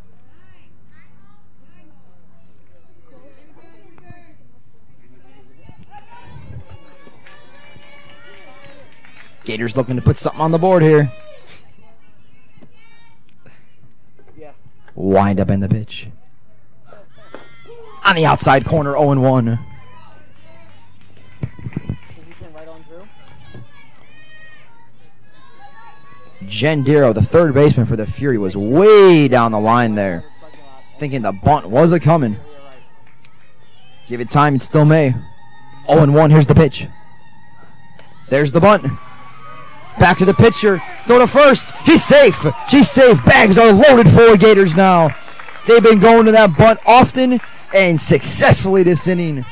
Gators looking to put something on the board here. Wind up in the pitch. On the outside corner, 0 1. Jen Darrow, the third baseman for the Fury, was way down the line there. Thinking the bunt was a coming. Give it time, it still may. 0 1, here's the pitch. There's the bunt. Back to the pitcher. Throw to first. He's safe. She's safe. Bags are loaded of Gators now. They've been going to that bunt often and successfully this inning.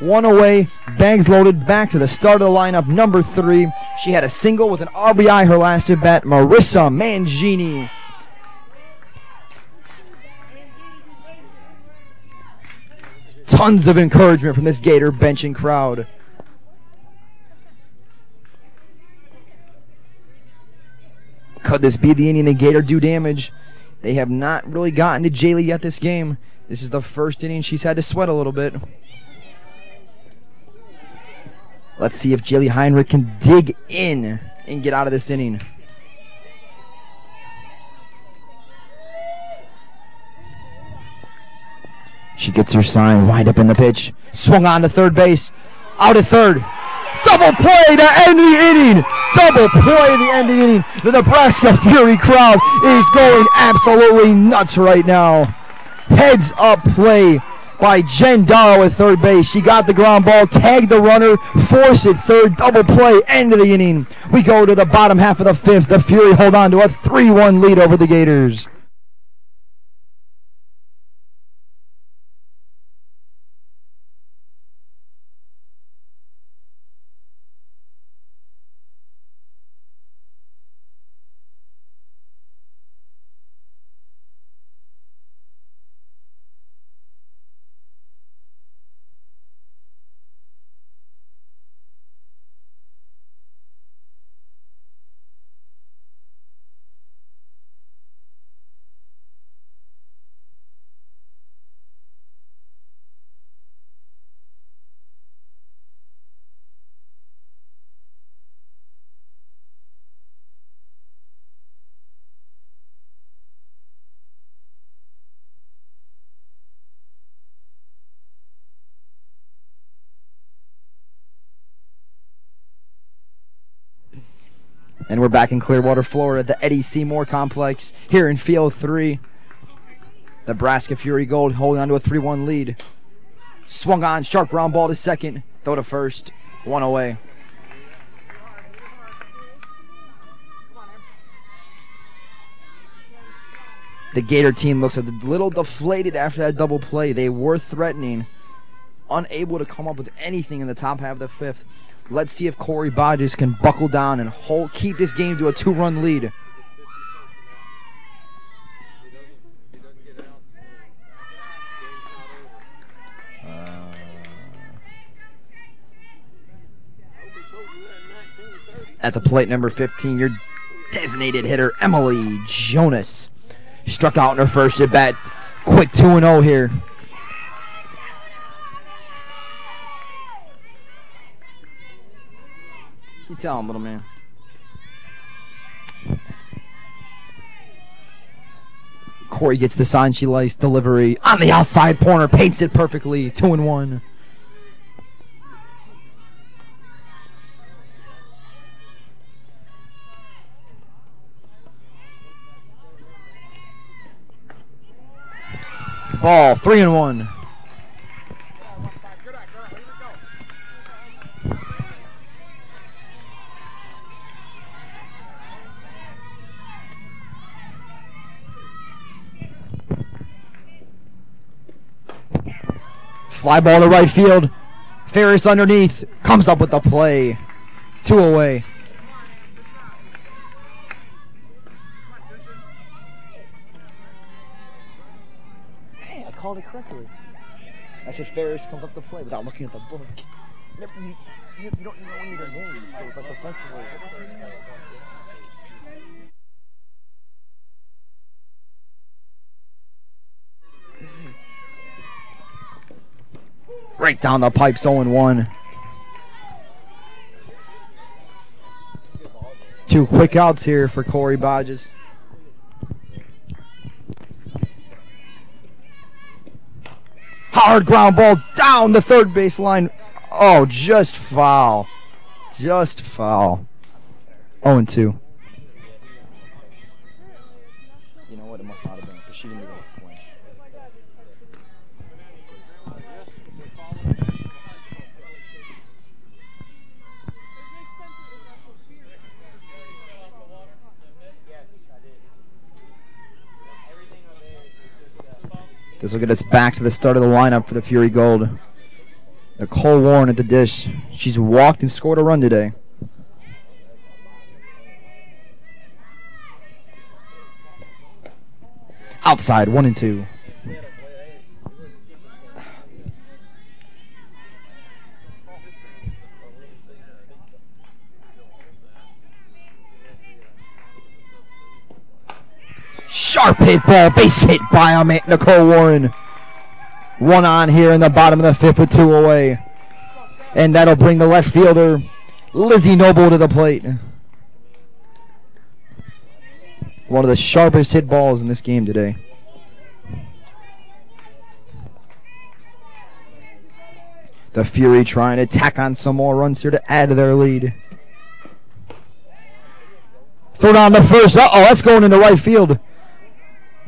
One away. Bags loaded. Back to the start of the lineup. Number three. She had a single with an RBI her last at bat. Marissa Mangini. Tons of encouragement from this Gator benching crowd. Could this be the inning the Gator do damage? They have not really gotten to Jaylee yet this game. This is the first inning she's had to sweat a little bit. Let's see if Jaylee Heinrich can dig in and get out of this inning. She gets her sign, wind up in the pitch, swung on to third base, out at third. Double play to end the inning. Double play to end the inning. The Nebraska Fury crowd is going absolutely nuts right now. Heads up play by Jen Darrow at third base. She got the ground ball, tagged the runner, forced it third, double play, end of the inning. We go to the bottom half of the fifth. The Fury hold on to a 3 1 lead over the Gators. And we're back in Clearwater, Florida, the Eddie C. Moore Complex here in Field 3. Nebraska Fury Gold holding on to a 3 1 lead. Swung on, sharp ground ball to second, throw to first, one away. The Gator team looks a little deflated after that double play. They were threatening, unable to come up with anything in the top half of the fifth. Let's see if Corey Bodges can buckle down and hold, keep this game to a two-run lead. Uh, at the plate number 15, your designated hitter, Emily Jonas. Struck out in her first at bat. Quick 2 0 here. You tell him, little man. Corey gets the sign she likes. Delivery on the outside corner. Paints it perfectly. Two and one. Ball. Three and one. Fly ball to right field. Ferris underneath. Comes up with the play. Two away. Hey, I called it correctly. I said Ferris comes up the play without looking at the book. You, you, you don't know any of their names, so it's like defensively. Right down the pipe, 0 1. Two quick outs here for Corey Bodges. Hard ground ball down the third baseline. Oh, just foul. Just foul. 0 2. You know what? It must not have been she didn't even flinch. This will get us back to the start of the lineup for the Fury Gold. Nicole Warren at the dish. She's walked and scored a run today. Outside, one and two. Hit ball, base hit by Ama- Nicole Warren. One on here in the bottom of the fifth with two away. And that'll bring the left fielder, Lizzie Noble, to the plate. One of the sharpest hit balls in this game today. The Fury trying to tack on some more runs here to add to their lead. Throw down the first. Uh oh, that's going into right field.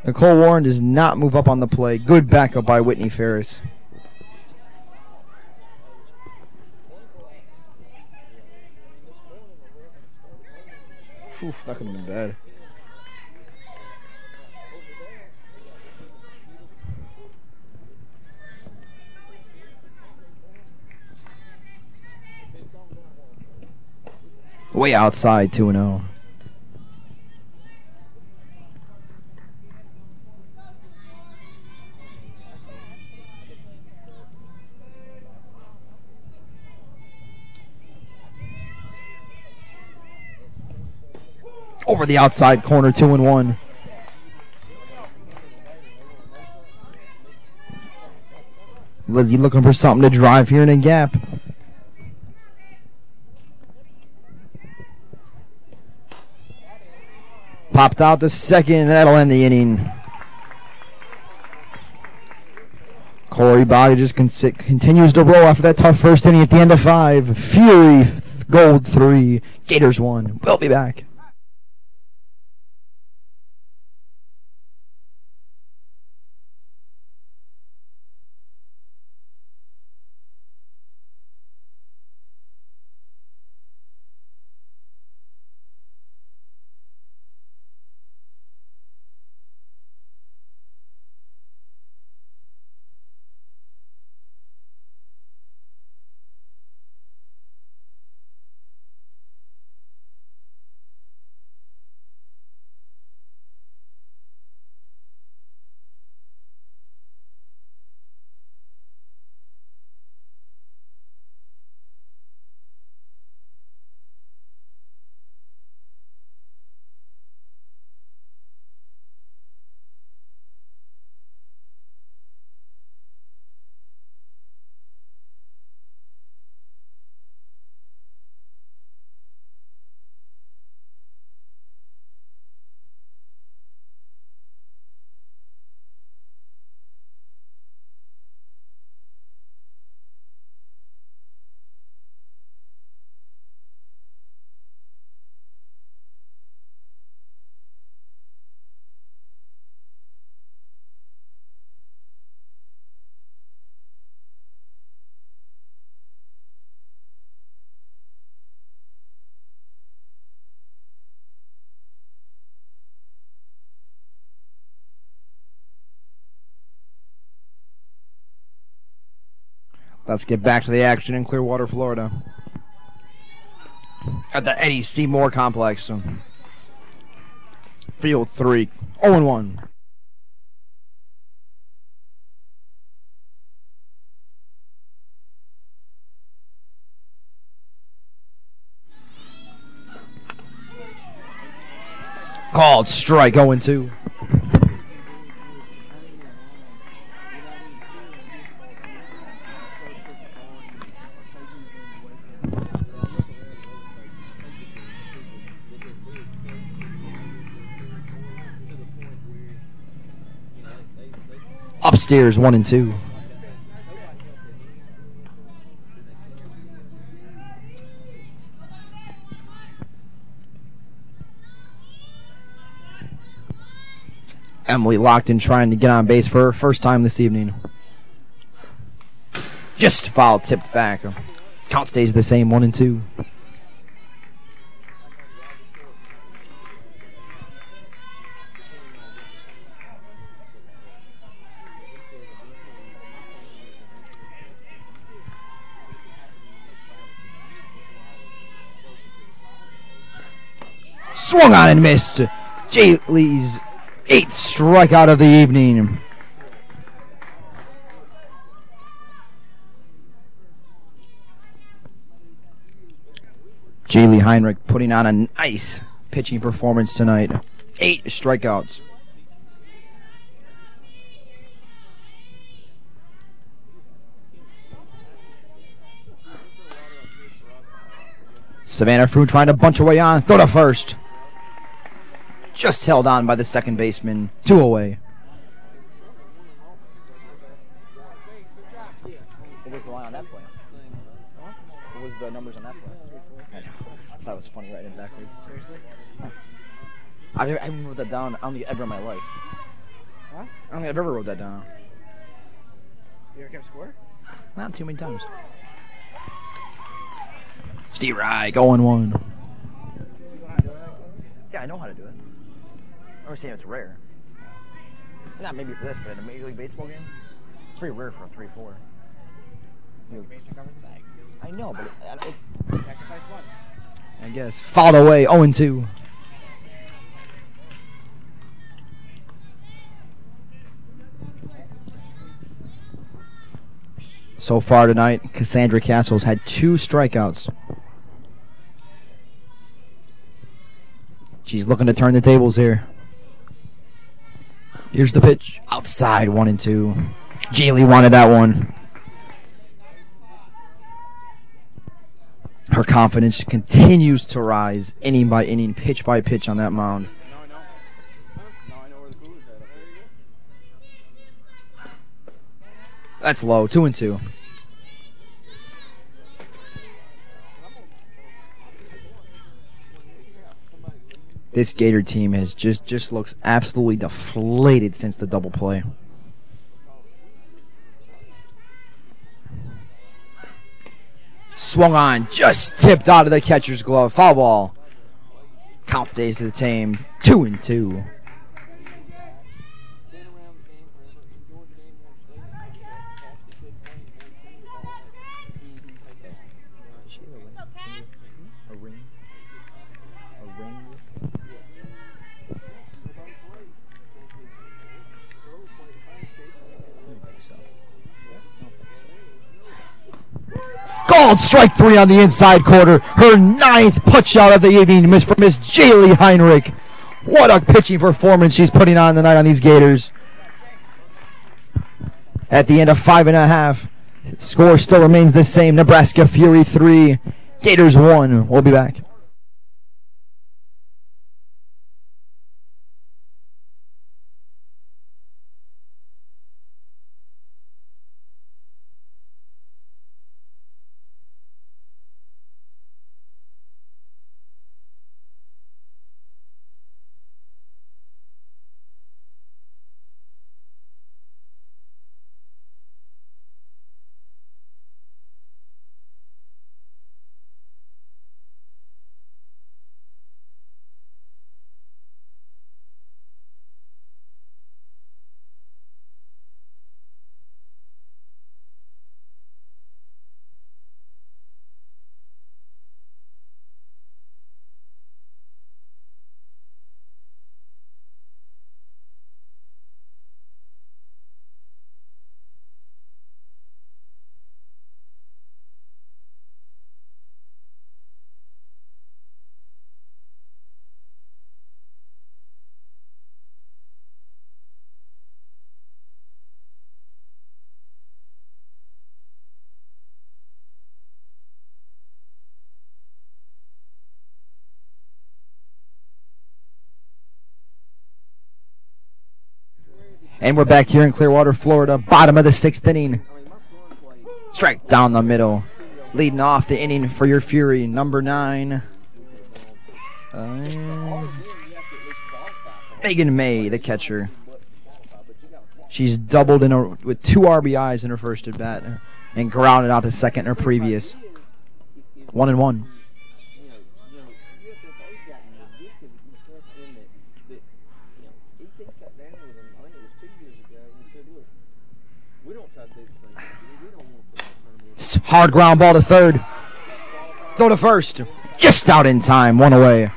Nicole Warren does not move up on the play. Good backup by Whitney Ferris. Phew, that could have been bad. Way outside, 2 0. Over the outside corner, 2 and 1. Lizzie looking for something to drive here in a gap. Popped out the second. That'll end the inning. Corey Body just con- continues to roll after that tough first inning at the end of five. Fury, Gold three, Gators one. We'll be back. Let's get back to the action in Clearwater, Florida. At the Eddie C. Moore Complex. Field 3, 0 1. Called strike 0 2. Upstairs, 1 and 2. Emily locked in trying to get on base for her first time this evening. Just foul tipped back. Count stays the same, one and two. swung on and missed. Jaylee's eighth strikeout of the evening. Jaylee Heinrich putting on a nice pitching performance tonight. Eight strikeouts. Savannah Fru trying to bunch way on. Throw to first. Just held on by the second baseman. Two away. What was the line on that play? What was the numbers on that play? I know. That was funny writing it backwards. Seriously? I, I haven't wrote that down. I don't think ever in my life. Huh? I don't think I've ever wrote that down. You ever kept score? Not too many times. Steve Rye going one. Do you know how to do it like this? Yeah, I know how to do it. I'm saying it's rare. Not maybe for this, but in a Major League Baseball game, it's pretty rare for a 3 4. Baseman covers the bag. I know, but it, it, Sacrifice one. I guess. Fouled away, 0 2. So far tonight, Cassandra Castles had two strikeouts. She's looking to turn the tables here. Here's the pitch. Outside, 1 and 2. Jaylee wanted that one. Her confidence continues to rise inning by inning, pitch by pitch on that mound. That's low, two and two. This Gator team has just just looks absolutely deflated since the double play. Swung on, just tipped out of the catcher's glove. Foul ball. Count stays to the team. Two and two. A ring. A ring. Called strike three on the inside quarter. Her ninth punch out of the evening miss from Miss Jaylee Heinrich. What a pitching performance she's putting on tonight on these Gators. At the end of five and a half, score still remains the same. Nebraska Fury three, Gators one. We'll be back. And we're back here in Clearwater, Florida. Bottom of the sixth inning. Strike down the middle. Leading off the inning for your Fury, number nine. Uh, Megan May, the catcher. She's doubled in her, with two RBIs in her first at bat and grounded out to second in her previous. One and one. Hard ground ball to third. Throw to first. Just out in time. One away.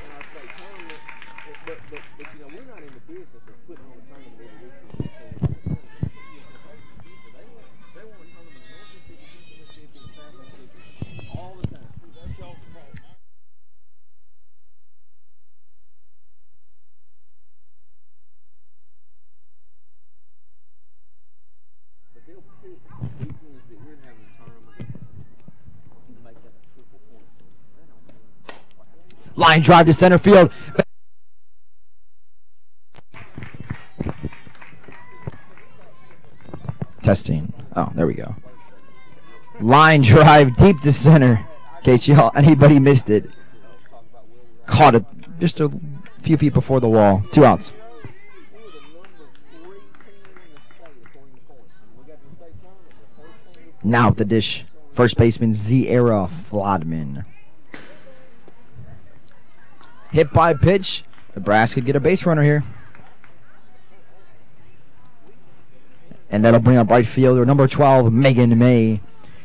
Line drive to center field. Testing. Oh, there we go. Line drive deep to center. In case y'all anybody missed it. Caught it just a few feet before the wall. Two outs. Now the dish. First baseman Zera Flodman. Hit by pitch. Nebraska get a base runner here. And that'll bring up right fielder number 12, Megan May.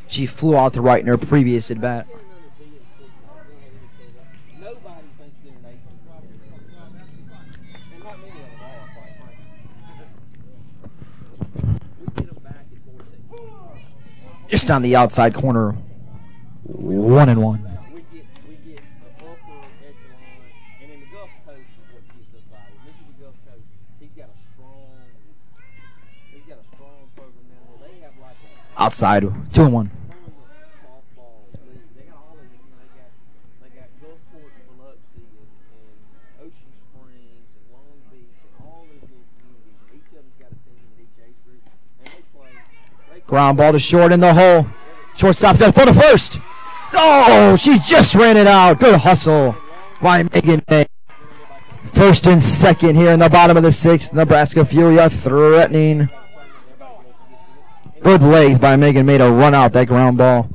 She flew out to right in her previous at bat. Nobody thinks they're an 18 And not many of them are, quite frankly. We get them back at 14. Just on the outside corner. One and one. We get we get the upper echelon, and in the Gulf Coast is what keeps us out. Michigan Gulf Coast, he's got a strong, he's got a strong program down there. They have like a Outside. Two and one. tournament softball league. They got all of it. You know, they got they got Gulfport and Biloxi and, and Ocean Springs and Long Beach and all those little communities. And each of them's got a team in each age group, and they two and one. Ground ball to short in the hole. Shortstop's out for the first. Oh, she just ran it out. Good hustle by Megan May. First and second here in the bottom of the sixth. Nebraska Fury are threatening. Good legs by Megan May to run out that ground ball. a. A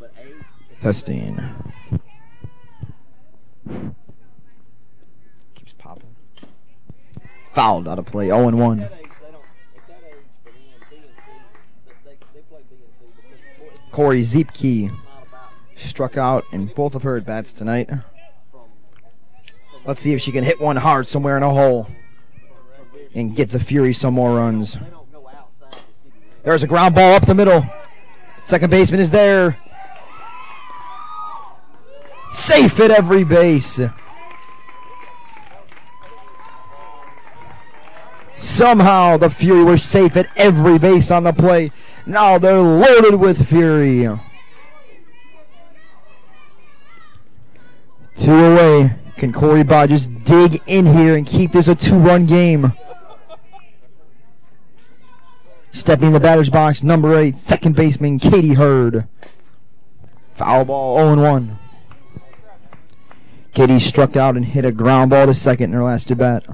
a A, Testing. Keeps popping. Fouled out of play. 0 and 1. that age, they don't. At that age, for them, B and C, they, they, they play B and C because it's Corey Ziepke struck out in both of her at bats tonight. Let's see if she can hit one hard somewhere in a hole and get the Fury some more runs. There's a ground ball up the middle. Second baseman is there. Safe at every base. Somehow the Fury were safe at every base on the play. Now they're loaded with Fury. Two away. Can Corey Bodges dig in here and keep this a two run game? Stepping in the batter's box, number eight, second baseman Katie Hurd. Foul ball, 0 1. Katie struck out and hit a ground ball to second in her last at bat.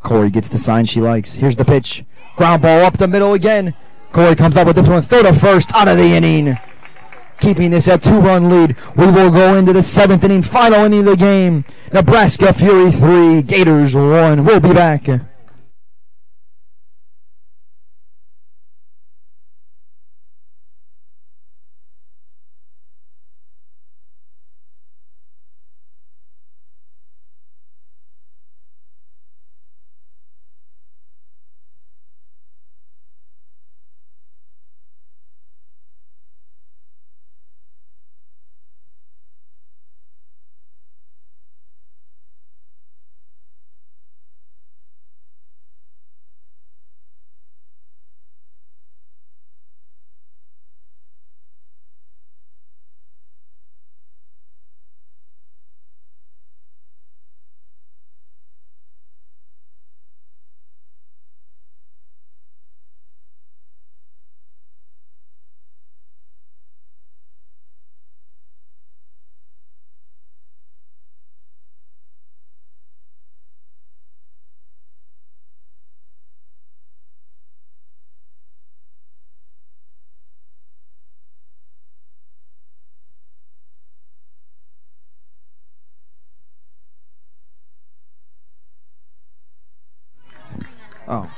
Corey gets the sign she likes. Here's the pitch. Ground ball up the middle again. Corey comes up with this one. Throw to first out of the inning. Keeping this a two run lead. We will go into the seventh inning, final inning of the game. Nebraska Fury 3, Gators 1. We'll be back. Oh.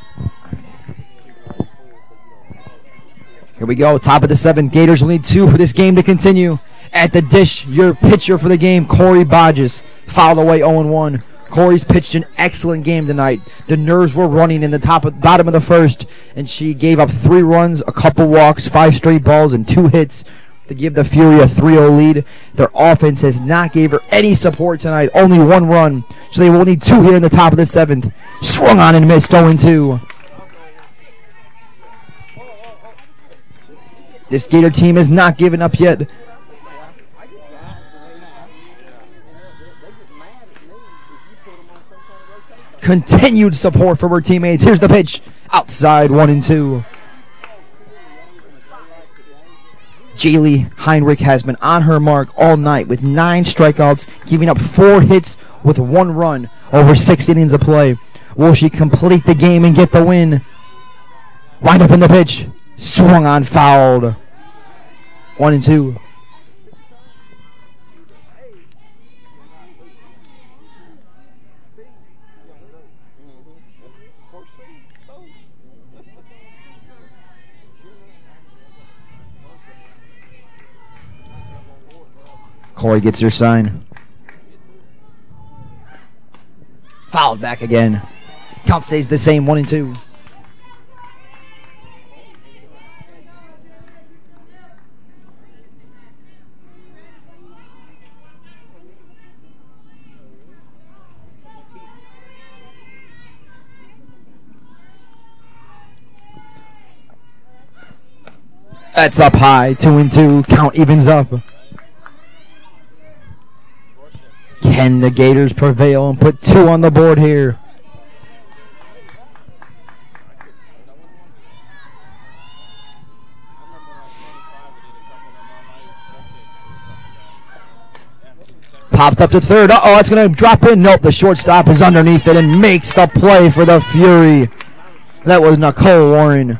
Here we go. Top of the seventh. Gators will need two for this game to continue. At the dish, your pitcher for the game, Corey Bodges, fouled away 0 1. Corey's pitched an excellent game tonight. The nerves were running in the top of, bottom of the first, and she gave up three runs, a couple walks, five straight balls, and two hits. to give the Fury a 3-0 lead. Their offense has not gave her any support tonight. Only one run, so they will need two here in the top of the seventh. Swung on and missed 0-2. This Gator team has not given up yet. Continued support from her teammates. Here's the pitch. Outside, one and two. Jaylee Heinrich has been on her mark all night with nine strikeouts, giving up four hits with one run over six innings of play. Will she complete the game and get the win? Wind up in the pitch. Swung on, fouled. One and two. Corey gets her sign. Fouled back again. Count stays the same, one and two. That's up high, two and two. Count evens up. Can the Gators prevail and put two on the board here? Popped up to third. Uh oh, it's going to drop in. Nope, the shortstop is underneath it and makes the play for the Fury. That was Nicole Warren.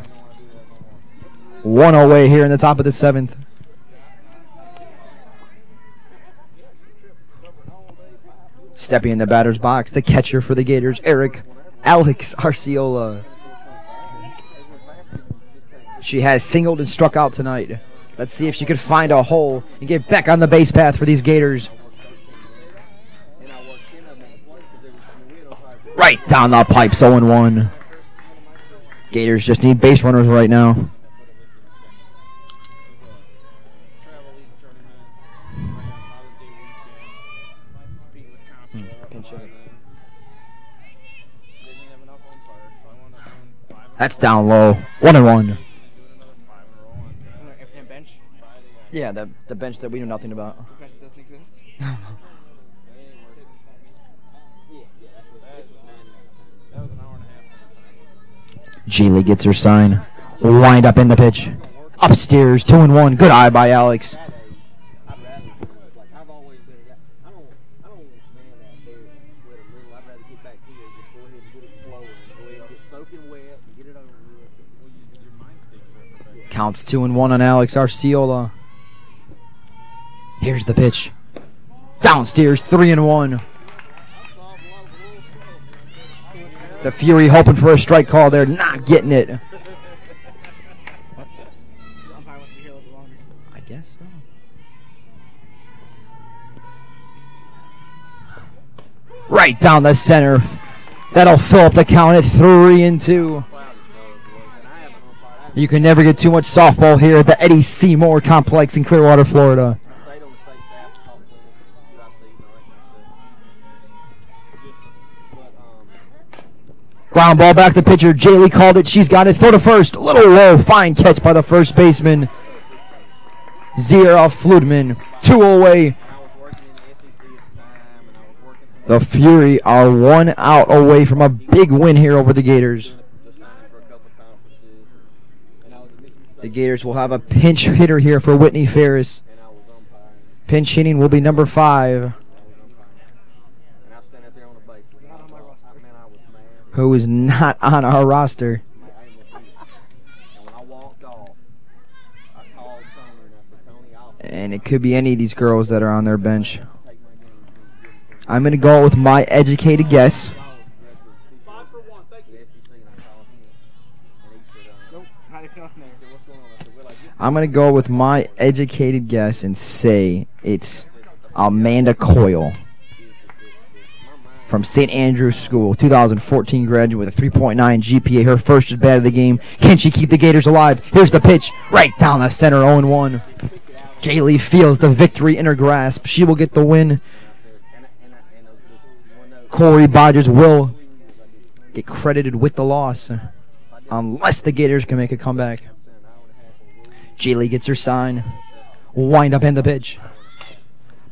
One oh away here in the top of the seventh. Stepping in the batter's box, the catcher for the Gators, Eric Alex Arciola. She has singled and struck out tonight. Let's see if she can find a hole and get back on the base path for these Gators. Right down the pipe, 0 1. Gators just need base runners right now. That's down low. One and one. Infinite bench. Yeah, the the bench that we know nothing about. Bench that doesn't exist. Jaylee gets her sign. Wind up in the pitch. Upstairs, two and one. Good eye by Alex. Counts two and one on Alex Arciola. Here's the pitch. Downstairs, three and one. The Fury hoping for a strike call there, not getting it. I guess so. Right down the center. That'll fill up the count at three and two. You can never get too much softball here at the Eddie C. Moore Complex in Clearwater, Florida. Ground ball back to pitcher. Jaylee called it. She's got it. Throw to first. Little low. Fine catch by the first baseman. Zira Fludman. Two away. The Fury are one out away from a big win here over the Gators. just signing for a couple of conferences, and, and I was in Mississippi The Gators will have a pinch hitter here for Whitney Ferris. Pinch hitting will be number five, who is not on our roster. And it could be any of these girls that are on their bench. I'm going to go with my educated guess. Five for one. Thank you. The SEC, and I called him, and he said, uh, Nope, not even on there. he said, what's going on? I said, well, I just I'm going to go with my educated guess and say it's Amanda Coyle from St. Andrew's School, 2014 graduate with a 3.9 GPA, her first at bat of the game. Can she keep the Gators alive? Here's the pitch, right down the center, 0 1. Jaylee feels the victory in her grasp. She will get the win. Corey Bodgers will get credited with the loss unless the Gators can make a comeback. Jaylee gets her sign. Wind up in the pitch.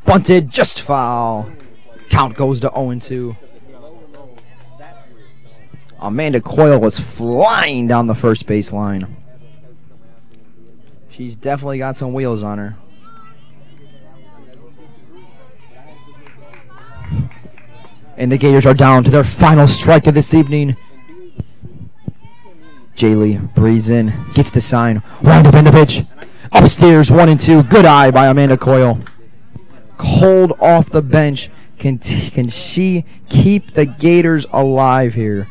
Bunted, just foul. Count goes to 0 2. Amanda Coyle was flying down the first baseline. She's definitely got some wheels on her. And the Gators are down to their final strike of this evening. Jaylee breathes in, gets the sign, wind up in the pitch. Upstairs, one and two. Good eye by Amanda Coyle. Cold off the bench. Can, can she keep the Gators alive here?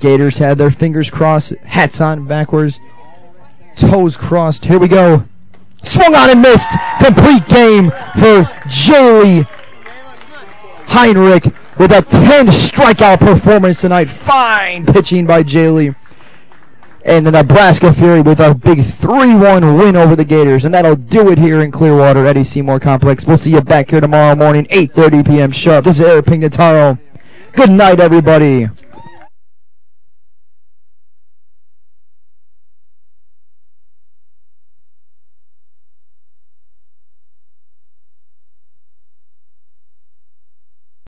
Gators had their fingers crossed, hats on backwards, toes crossed. Here we go. Swung on and missed. Complete game for Jaylee Heinrich with a 10 strikeout performance tonight. Fine pitching by Jaylee. And the Nebraska Fury with a big 3 1 win over the Gators. And that'll do it here in Clearwater, Eddie C. Moore Complex. We'll see you back here tomorrow morning, 8.30 p.m. sharp. This is Eric Pignataro. Good night, everybody.